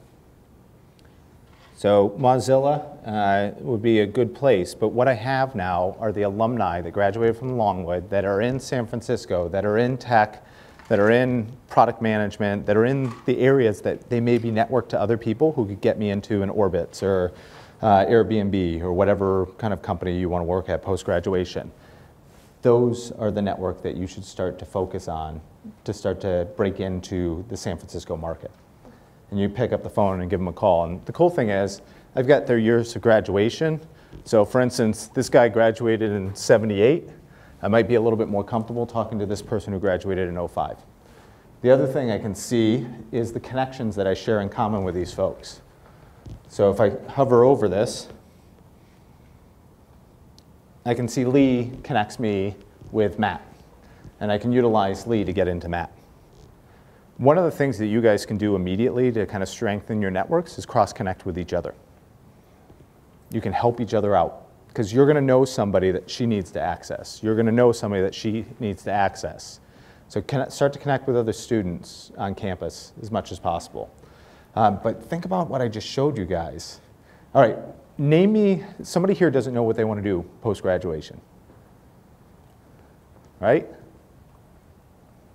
Speaker 2: So Mozilla uh, would be a good place, but what I have now are the alumni that graduated from Longwood that are in San Francisco, that are in tech, that are in product management, that are in the areas that they may be networked to other people who could get me into an Orbitz or uh, Airbnb or whatever kind of company you want to work at post graduation. Those are the network that you should start to focus on to start to break into the San Francisco market and you pick up the phone and give them a call. And the cool thing is, I've got their years of graduation. So, for instance, this guy graduated in 78. I might be a little bit more comfortable talking to this person who graduated in 05. The other thing I can see is the connections that I share in common with these folks. So, if I hover over this, I can see Lee connects me with Matt. And I can utilize Lee to get into Matt. One of the things that you guys can do immediately to kind of strengthen your networks is cross connect with each other. You can help each other out because you're going to know somebody that she needs to access. You're going to know somebody that she needs to access. So start to connect with other students on campus as much as possible. Um, but think about what I just showed you guys. All right, name me, somebody here doesn't know what they want to do post graduation. Right?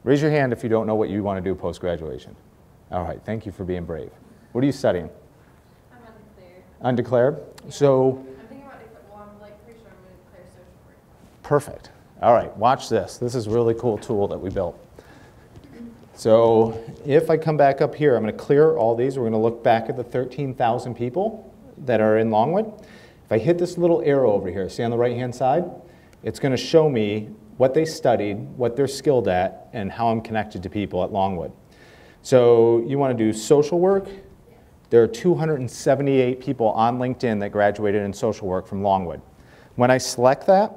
Speaker 2: Raise your hand if you don't know what you want to do post graduation. All right, thank you for being brave. What are you studying?
Speaker 4: I'm undeclared.
Speaker 2: Undeclared? So,
Speaker 4: I'm thinking about, well, I'm like pretty sure I'm going to declare social work.
Speaker 2: perfect. All right, watch this. This is a really cool tool that we built. So, if I come back up here, I'm going to clear all these. We're going to look back at the 13,000 people that are in Longwood. If I hit this little arrow over here, see on the right hand side, it's going to show me what they studied, what they're skilled at, and how I'm connected to people at Longwood. So you want to do social work. There are 278 people on LinkedIn that graduated in social work from Longwood. When I select that,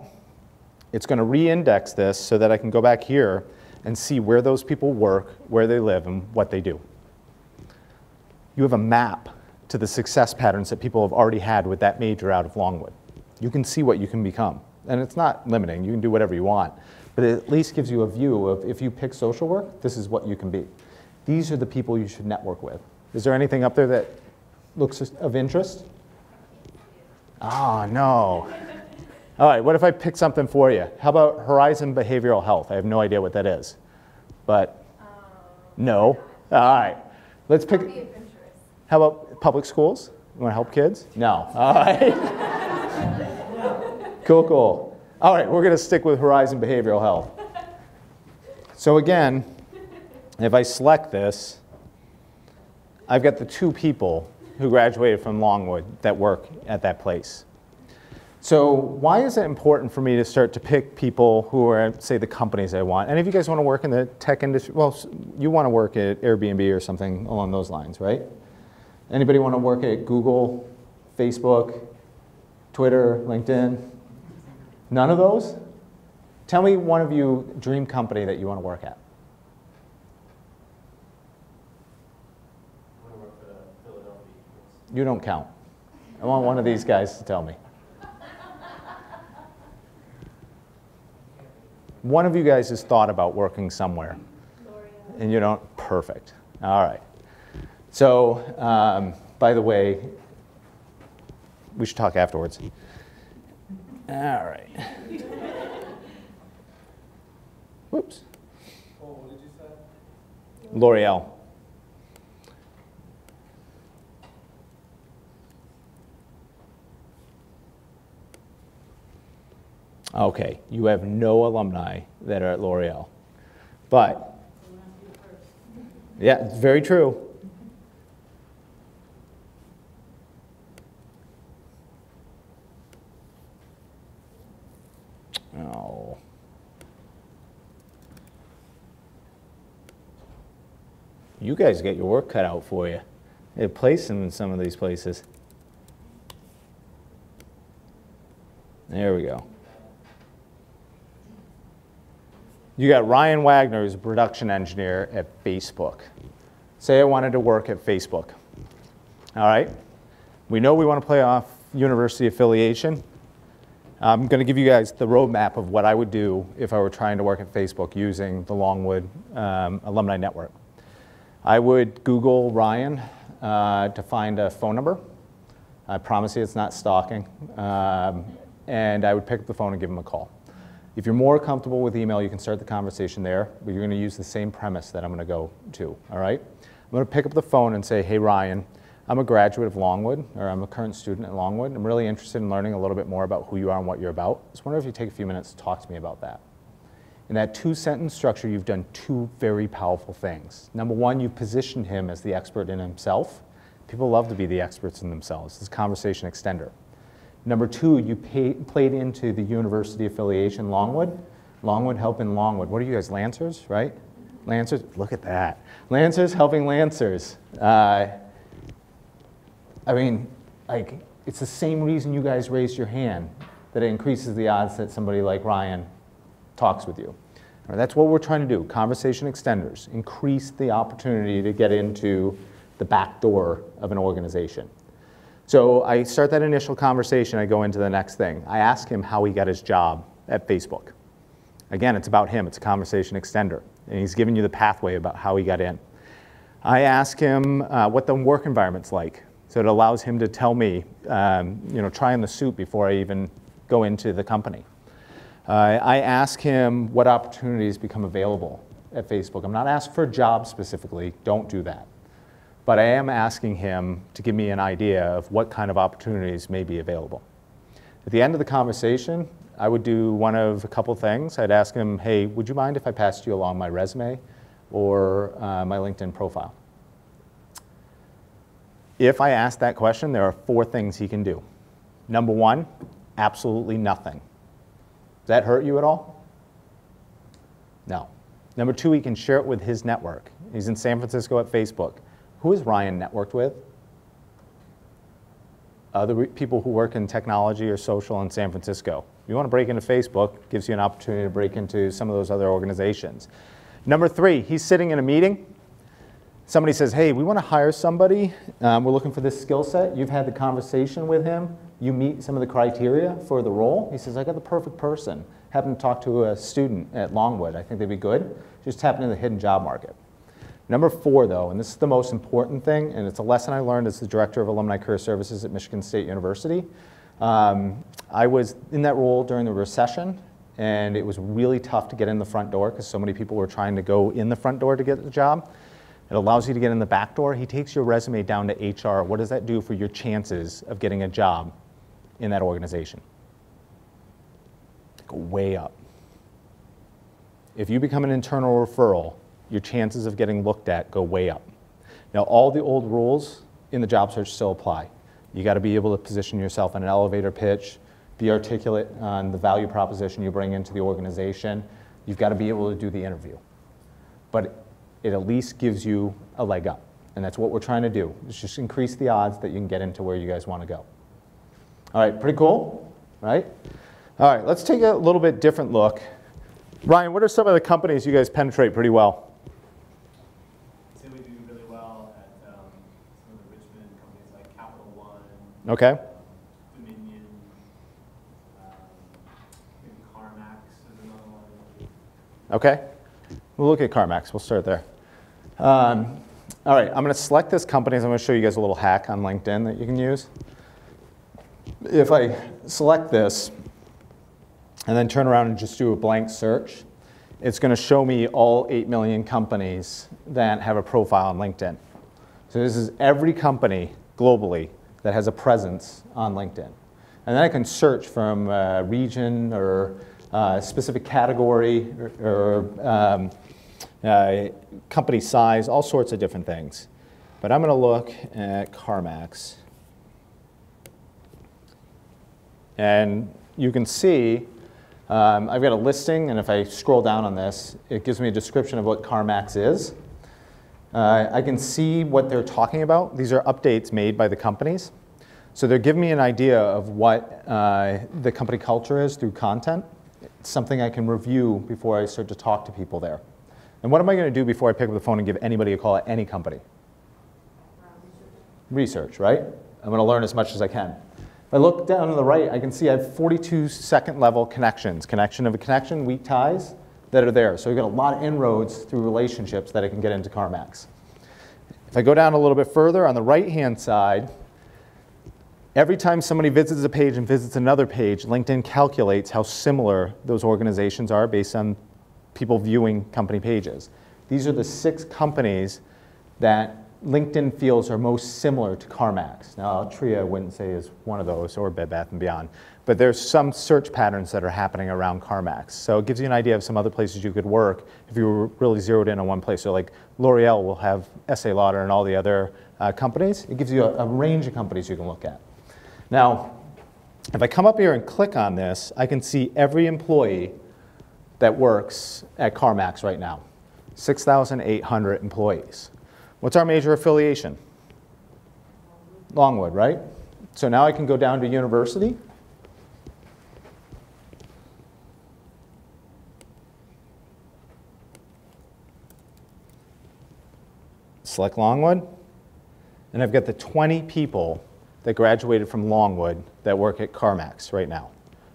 Speaker 2: it's going to re-index this so that I can go back here and see where those people work, where they live, and what they do. You have a map to the success patterns that people have already had with that major out of Longwood. You can see what you can become and it's not limiting, you can do whatever you want, but it at least gives you a view of if you pick social work, this is what you can be. These are the people you should network with. Is there anything up there that looks of interest? Oh, no. All right, what if I pick something for you? How about Horizon Behavioral Health? I have no idea what that is, but no. All right, let's pick.
Speaker 4: Be of interest.
Speaker 2: How about public schools? You want to help kids? No. All right. cool, cool. All right, we're going to stick with Horizon Behavioral Health. So again, If I select this, I've got the two people who graduated from Longwood that work at that place. So why is it important for me to start to pick people who are, say, the companies I want? Any of you guys want to work in the tech industry? Well, you want to work at Airbnb or something along those lines, right? Anybody want to work at Google, Facebook, Twitter, LinkedIn? None of those? Tell me one of you dream company that you want to work at. You don't count. I want one of these guys to tell me. One of you guys has thought about working somewhere. And you don't, perfect. All right. So, um, by the way, we should talk afterwards. All right. Whoops. Oh, what did you say? L'Oreal. Okay, you have no alumni that are at L'Oreal. But, yeah, it's very true. You guys get your work cut out for you. They place them in some of these places. There we go. You got Ryan Wagner, who's a production engineer at Facebook. Say I wanted to work at Facebook. All right? We know we want to play off university affiliation. I'm going to give you guys the roadmap of what I would do if I were trying to work at Facebook using the Longwood um, Alumni Network. I would Google Ryan uh, to find a phone number. I promise you it's not stalking. Um, and I would pick up the phone and give him a call. If you're more comfortable with email, you can start the conversation there, but you're going to use the same premise that I'm going to go to, all right? I'm going to pick up the phone and say, hey, Ryan, I'm a graduate of Longwood, or I'm a current student at Longwood. I'm really interested in learning a little bit more about who you are and what you're about. I just wonder if you take a few minutes to talk to me about that. In that two sentence structure, you've done two very powerful things. Number one, you've positioned him as the expert in himself. People love to be the experts in themselves. This conversation extender. Number two, you pay, played into the university affiliation Longwood. Longwood helping Longwood. What are you guys, Lancers, right? Lancers, look at that. Lancers helping Lancers. Uh, I mean, like, it's the same reason you guys raised your hand, that it increases the odds that somebody like Ryan talks with you. Right, that's what we're trying to do, conversation extenders, increase the opportunity to get into the back door of an organization. So I start that initial conversation, I go into the next thing. I ask him how he got his job at Facebook. Again, it's about him, it's a conversation extender, and he's giving you the pathway about how he got in. I ask him uh, what the work environment's like, so it allows him to tell me, um, you know, try on the suit before I even go into the company. Uh, I ask him what opportunities become available at Facebook. I'm not asking for a job specifically, don't do that. But I am asking him to give me an idea of what kind of opportunities may be available. At the end of the conversation, I would do one of a couple things. I'd ask him, hey, would you mind if I passed you along my resume or uh, my LinkedIn profile? If I ask that question, there are four things he can do. Number one, absolutely nothing. Does that hurt you at all? No. Number two, he can share it with his network. He's in San Francisco at Facebook. Who is Ryan networked with? Other people who work in technology or social in San Francisco. You want to break into Facebook, gives you an opportunity to break into some of those other organizations. Number three, he's sitting in a meeting. Somebody says, hey, we want to hire somebody. Um, we're looking for this skill set. You've had the conversation with him. You meet some of the criteria for the role. He says, I got the perfect person. Happened to talk to a student at Longwood. I think they'd be good. Just tap into the hidden job market. Number four, though, and this is the most important thing, and it's a lesson I learned as the director of alumni career services at Michigan State University. Um, I was in that role during the recession, and it was really tough to get in the front door because so many people were trying to go in the front door to get the job. It allows you to get in the back door. He takes your resume down to HR. What does that do for your chances of getting a job in that organization? Go way up. If you become an internal referral, your chances of getting looked at go way up. Now, all the old rules in the job search still apply. You got to be able to position yourself in an elevator pitch, be articulate on the value proposition you bring into the organization. You've got to be able to do the interview. But it at least gives you a leg up. And that's what we're trying to do, is just increase the odds that you can get into where you guys want to go. All right, pretty cool, right? All right, let's take a little bit different look. Ryan, what are some of the companies you guys penetrate pretty well?
Speaker 5: I'd say we do really well at um, some of the Richmond companies like Capital One,
Speaker 2: Okay,
Speaker 5: Dominion, um, CarMax is another one.
Speaker 2: okay. We'll look at CarMax, we'll start there. Um, all right, I'm going to select this company. I'm going to show you guys a little hack on LinkedIn that you can use. If I select this and then turn around and just do a blank search, it's going to show me all 8 million companies that have a profile on LinkedIn. So this is every company globally that has a presence on LinkedIn. And then I can search from a region or a specific category or, or um, uh, company size, all sorts of different things. But I'm going to look at CarMax. And you can see um, I've got a listing, and if I scroll down on this, it gives me a description of what CarMax is. Uh, I can see what they're talking about. These are updates made by the companies. So they're giving me an idea of what uh, the company culture is through content. It's something I can review before I start to talk to people there. And what am I going to do before I pick up the phone and give anybody a call at any company? Research, right? I'm going to learn as much as I can. If I look down on the right, I can see I have 42 second level connections, connection of a connection, weak ties that are there. So we've got a lot of inroads through relationships that I can get into CarMax. If I go down a little bit further, on the right hand side, every time somebody visits a page and visits another page, LinkedIn calculates how similar those organizations are based on people viewing company pages. These are the six companies that LinkedIn feels are most similar to CarMax. Now, Altria I wouldn't say is one of those, or Bed Bath & Beyond, but there's some search patterns that are happening around CarMax. So it gives you an idea of some other places you could work if you were really zeroed in on one place. So like L'Oreal will have Estee Lauder and all the other uh, companies. It gives you a, a range of companies you can look at. Now, if I come up here and click on this, I can see every employee that works at CarMax right now. 6,800 employees. What's our major affiliation? Longwood, right? So now I can go down to university. Select Longwood. And I've got the 20 people that graduated from Longwood that work at CarMax right now.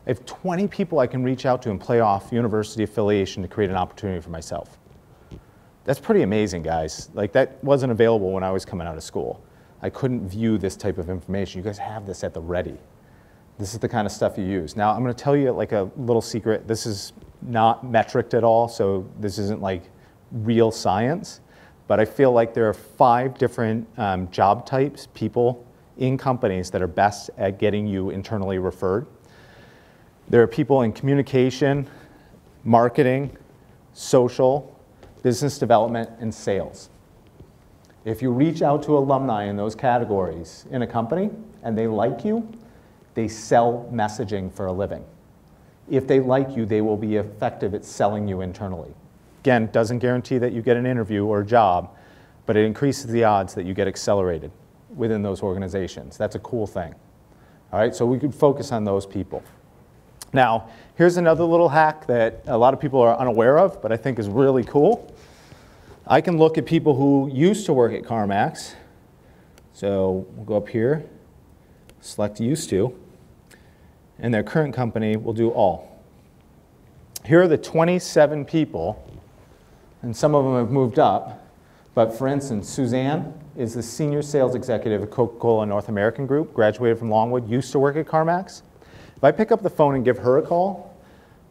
Speaker 2: I have 20 people I can reach out to and play off university affiliation to create an opportunity for myself. That's pretty amazing, guys. Like, that wasn't available when I was coming out of school. I couldn't view this type of information. You guys have this at the ready. This is the kind of stuff you use. Now, I'm going to tell you like a little secret. This is not metriced at all, so this isn't like real science. But I feel like there are five different um, job types, people in companies that are best at getting you internally referred. There are people in communication, marketing, social, business development, and sales. If you reach out to alumni in those categories in a company and they like you, they sell messaging for a living. If they like you, they will be effective at selling you internally. Again, doesn't guarantee that you get an interview or a job, but it increases the odds that you get accelerated within those organizations. That's a cool thing. All right, so we could focus on those people. Now, here's another little hack that a lot of people are unaware of, but I think is really cool. I can look at people who used to work at CarMax. So we'll go up here, select used to, and their current company will do all. Here are the 27 people, and some of them have moved up, but for instance, Suzanne is the senior sales executive at Coca-Cola North American Group, graduated from Longwood, used to work at CarMax. If I pick up the phone and give her a call,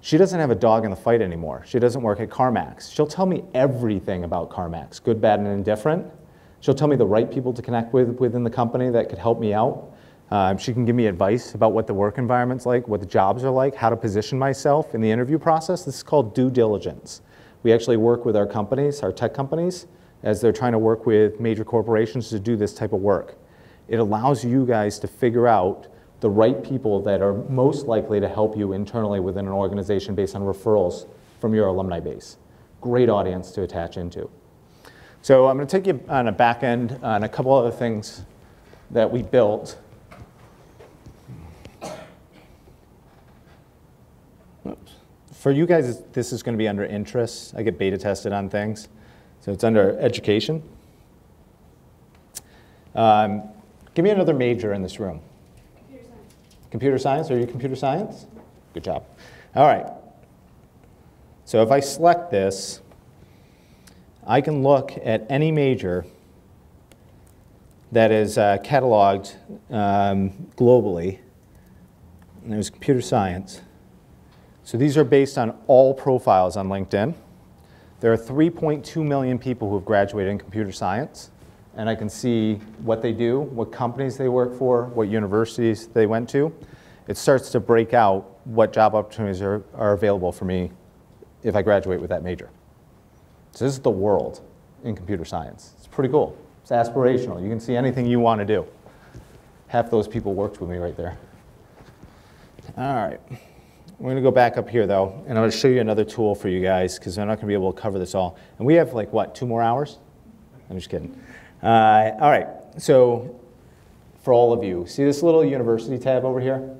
Speaker 2: she doesn't have a dog in the fight anymore. She doesn't work at CarMax. She'll tell me everything about CarMax, good, bad, and indifferent. She'll tell me the right people to connect with within the company that could help me out. Um, she can give me advice about what the work environment's like, what the jobs are like, how to position myself in the interview process. This is called due diligence. We actually work with our companies, our tech companies, as they're trying to work with major corporations to do this type of work. It allows you guys to figure out the right people that are most likely to help you internally within an organization based on referrals from your alumni base. Great audience to attach into. So I'm going to take you on a back end on a couple other things that we built. For you guys, this is going to be under interests. I get beta tested on things. So it's under education. Um, give me another major in this room.
Speaker 3: Computer science.
Speaker 2: Are you computer science? Good job. All right. So if I select this, I can look at any major that is uh, cataloged um, globally. And there's computer science. So these are based on all profiles on LinkedIn. There are 3.2 million people who have graduated in computer science, and I can see what they do, what companies they work for, what universities they went to. It starts to break out what job opportunities are, are available for me if I graduate with that major. So this is the world in computer science. It's pretty cool. It's aspirational. You can see anything you want to do. Half those people worked with me right there. All right. We're going to go back up here, though, and I'm going to show you another tool for you guys because I'm not going to be able to cover this all. And we have, like, what, two more hours? I'm just kidding. Uh, all right. So for all of you, see this little university tab over here?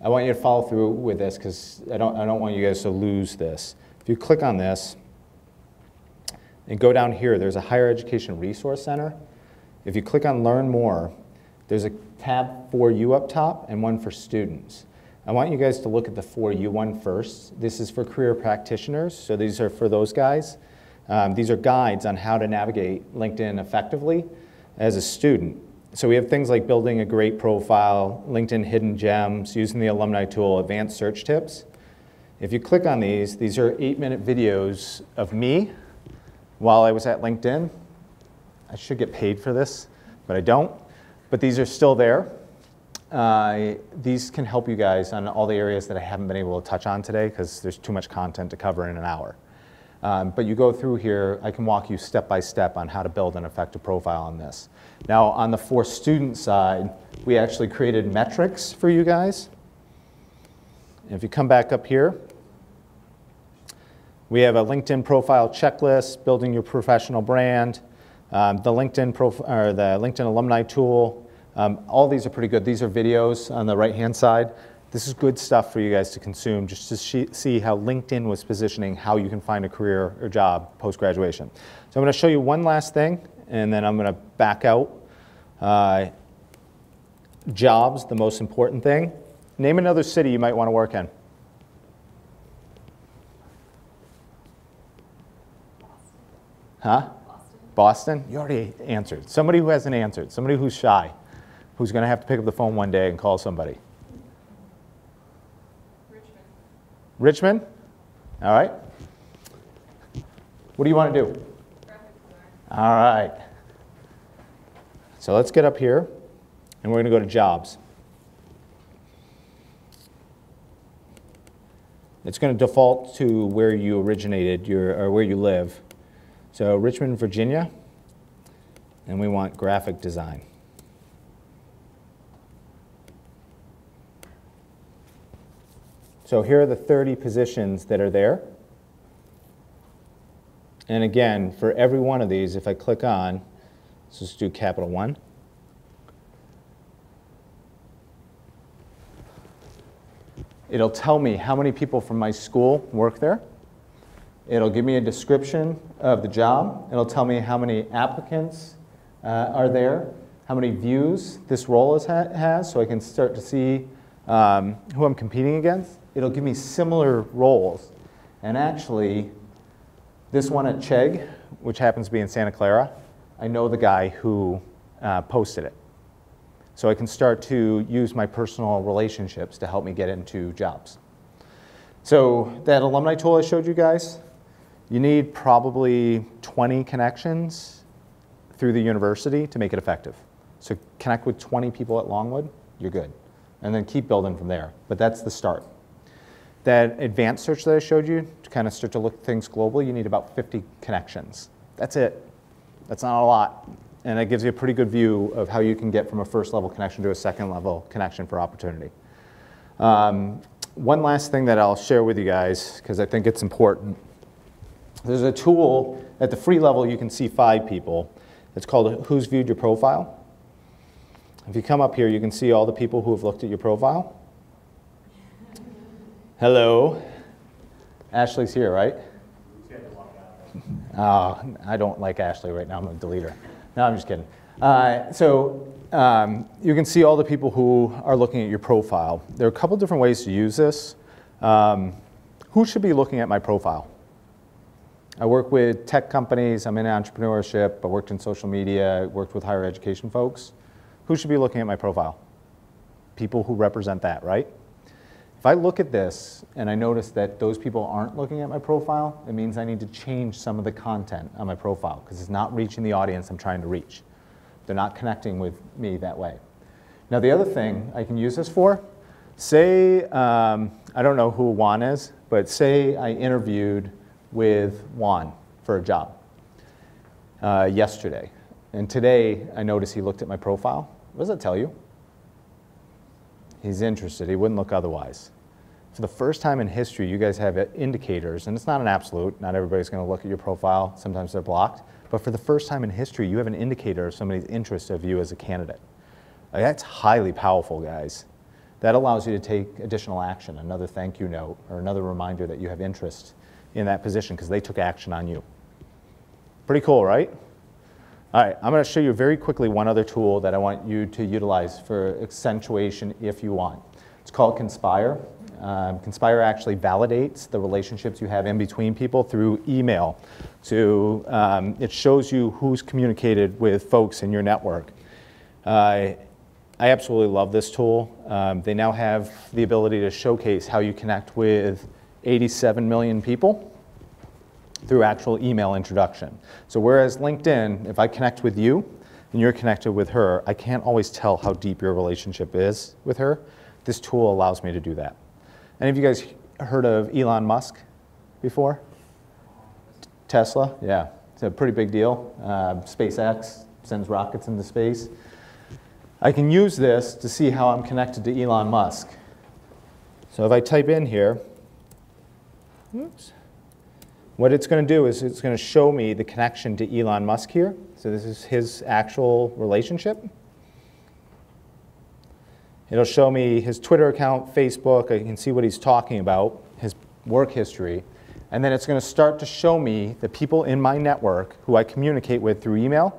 Speaker 2: I want you to follow through with this because I don't, I don't want you guys to lose this. If you click on this and go down here, there's a Higher Education Resource Center. If you click on Learn More, there's a tab for you up top and one for students. I want you guys to look at the for you one first. This is for career practitioners, so these are for those guys. Um, these are guides on how to navigate LinkedIn effectively as a student. So we have things like building a great profile, LinkedIn hidden gems, using the alumni tool, advanced search tips. If you click on these, these are eight minute videos of me while I was at LinkedIn. I should get paid for this, but I don't. But these are still there. Uh, these can help you guys on all the areas that I haven't been able to touch on today because there's too much content to cover in an hour. Um, but you go through here, I can walk you step by step on how to build an effective profile on this. Now, on the for student side, we actually created metrics for you guys. And if you come back up here, we have a LinkedIn profile checklist, building your professional brand, um, the LinkedIn or the LinkedIn alumni tool. Um, all these are pretty good. These are videos on the right-hand side. This is good stuff for you guys to consume just to see how LinkedIn was positioning how you can find a career or job post-graduation. So I'm going to show you one last thing, and then I'm going to back out. Uh, jobs, the most important thing. Name another city you might want to work in. Huh? Boston? You already answered. Somebody who hasn't answered. Somebody who's shy, who's going to have to pick up the phone one day and call somebody.
Speaker 4: Richmond.
Speaker 2: Richmond? All right. What do you want to do? All right. So let's get up here, and we're going to go to jobs. It's going to default to where you originated, your, or where you live. So Richmond, Virginia, and we want graphic design. So here are the 30 positions that are there. And again, for every one of these, if I click on, let's just do capital one. It'll tell me how many people from my school work there. It'll give me a description of the job. It'll tell me how many applicants uh, are there, how many views this role is ha- has, so I can start to see um, who I'm competing against. It'll give me similar roles. And actually, this one at Chegg, which happens to be in Santa Clara, I know the guy who uh, posted it. So I can start to use my personal relationships to help me get into jobs. So that alumni tool I showed you guys, you need probably 20 connections through the university to make it effective. So connect with 20 people at Longwood, you're good. And then keep building from there. But that's the start. That advanced search that I showed you, to kind of start to look things globally, you need about 50 connections. That's it. That's not a lot. And it gives you a pretty good view of how you can get from a first level connection to a second level connection for opportunity. Um, one last thing that I'll share with you guys, because I think it's important. There's a tool at the free level you can see five people. It's called Who's Viewed Your Profile. If you come up here, you can see all the people who have looked at your profile. Hello. Ashley's here, right? Oh, I don't like Ashley right now. I'm going to delete her. No, I'm just kidding. Uh, so um, you can see all the people who are looking at your profile. There are a couple different ways to use this. Um, who should be looking at my profile? I work with tech companies. I'm in entrepreneurship. I worked in social media. I worked with higher education folks. Who should be looking at my profile? People who represent that, right? If I look at this and I notice that those people aren't looking at my profile, it means I need to change some of the content on my profile because it's not reaching the audience I'm trying to reach. They're not connecting with me that way. Now, the other thing I can use this for, say, um, I don't know who Juan is, but say I interviewed with Juan for a job uh, yesterday. And today I noticed he looked at my profile. What does that tell you? He's interested. He wouldn't look otherwise. For the first time in history, you guys have indicators, and it's not an absolute. Not everybody's going to look at your profile. Sometimes they're blocked. But for the first time in history, you have an indicator of somebody's interest of you as a candidate. That's highly powerful, guys. That allows you to take additional action, another thank you note, or another reminder that you have interest in that position because they took action on you. Pretty cool, right? All right, I'm going to show you very quickly one other tool that I want you to utilize for accentuation if you want. It's called Conspire. Um, Conspire actually validates the relationships you have in between people through email. So um, it shows you who's communicated with folks in your network. Uh, I absolutely love this tool. Um, they now have the ability to showcase how you connect with 87 million people through actual email introduction. So whereas LinkedIn, if I connect with you and you're connected with her, I can't always tell how deep your relationship is with her. This tool allows me to do that. Any of you guys heard of Elon Musk before? Tesla, yeah, it's a pretty big deal. Uh, SpaceX sends rockets into space. I can use this to see how I'm connected to Elon Musk. So if I type in here, oops, what it's going to do is it's going to show me the connection to Elon Musk here. So this is his actual relationship. It'll show me his Twitter account, Facebook. I can see what he's talking about, his work history. And then it's going to start to show me the people in my network who I communicate with through email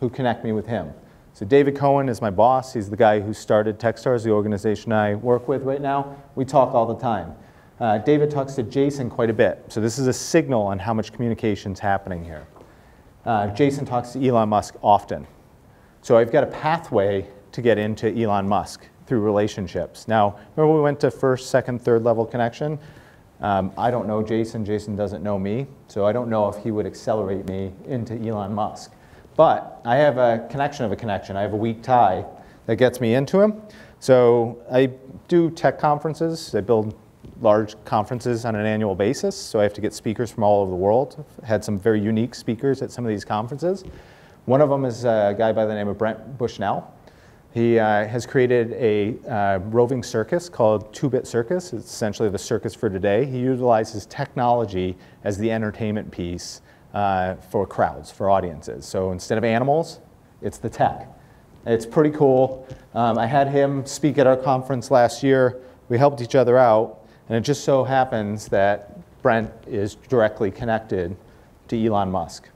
Speaker 2: who connect me with him. So David Cohen is my boss. He's the guy who started Techstars, the organization I work with right now. We talk all the time. Uh, David talks to Jason quite a bit. So this is a signal on how much communication is happening here. Uh, Jason talks to Elon Musk often. So I've got a pathway to get into Elon Musk through relationships. Now, remember we went to first, second, third level connection? Um, I don't know Jason, Jason doesn't know me, so I don't know if he would accelerate me into Elon Musk. But I have a connection of a connection. I have a weak tie that gets me into him. So I do tech conferences. I build large conferences on an annual basis, so I have to get speakers from all over the world. I've had some very unique speakers at some of these conferences. One of them is a guy by the name of Brent Bushnell. He uh, has created a uh, roving circus called Two Bit Circus. It's essentially the circus for today. He utilizes technology as the entertainment piece uh, for crowds, for audiences. So instead of animals, it's the tech. It's pretty cool. Um, I had him speak at our conference last year. We helped each other out, and it just so happens that Brent is directly connected to Elon Musk.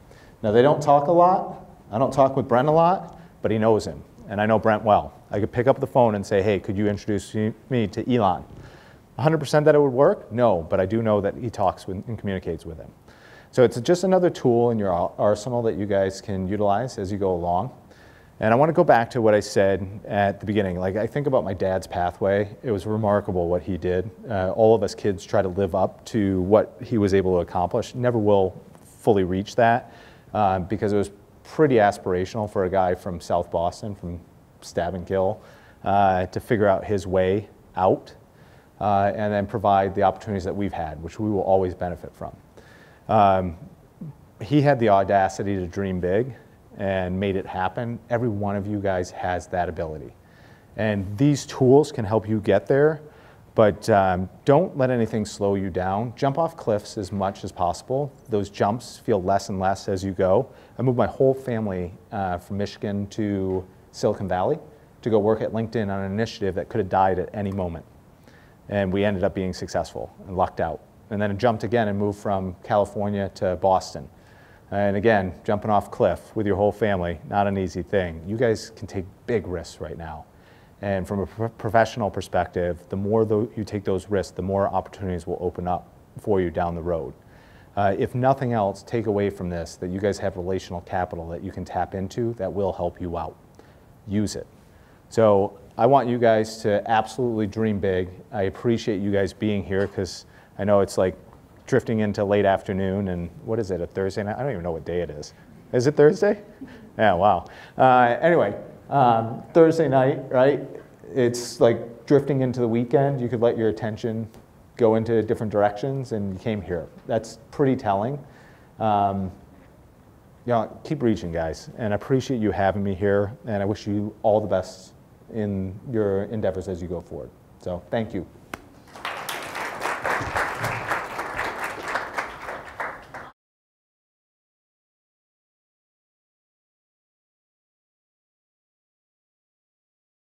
Speaker 2: Now, they don't talk a lot. I don't talk with Brent a lot, but he knows him and I know Brent well. I could pick up the phone and say, hey, could you introduce me to Elon? 100% that it would work? No, but I do know that he talks with, and communicates with him. So it's just another tool in your arsenal that you guys can utilize as you go along. And I want to go back to what I said at the beginning. Like, I think about my dad's pathway. It was remarkable what he did. Uh, all of us kids try to live up to what he was able to accomplish. Never will fully reach that uh, because it was pretty aspirational for a guy from South Boston, from Stab and Kill, uh, to figure out his way out. uh, and then provide the opportunities that we've had, which we will always benefit from. Um, he had the audacity to dream big and made it happen. Every one of you guys has that ability. And these tools can help you get there, but um, don't let anything slow you down. Jump off cliffs as much as possible. Those jumps feel less and less as you go. I moved my whole family uh, from Michigan to Silicon Valley to go work at LinkedIn on an initiative that could have died at any moment. And we ended up being successful and lucked out. And then I jumped again and moved from California to Boston. And again, jumping off cliff with your whole family, not an easy thing. You guys can take big risks right now. And from a pro- professional perspective, the more tho- you take those risks, the more opportunities will open up for you down the road. Uh, if nothing else, take away from this that you guys have relational capital that you can tap into that will help you out. Use it. So I want you guys to absolutely dream big. I appreciate you guys being here because I know it's like drifting into late afternoon and what is it, a Thursday night? I don't even know what day it is. Is it Thursday? Yeah, wow. Uh, anyway, um, Thursday night, right? It's like drifting into the weekend. You could let your attention go into different directions and you came here. That's pretty telling. Um, you know, keep reaching, guys. And I appreciate you having me here. And I wish you all the best in your endeavors as you go forward. So thank you.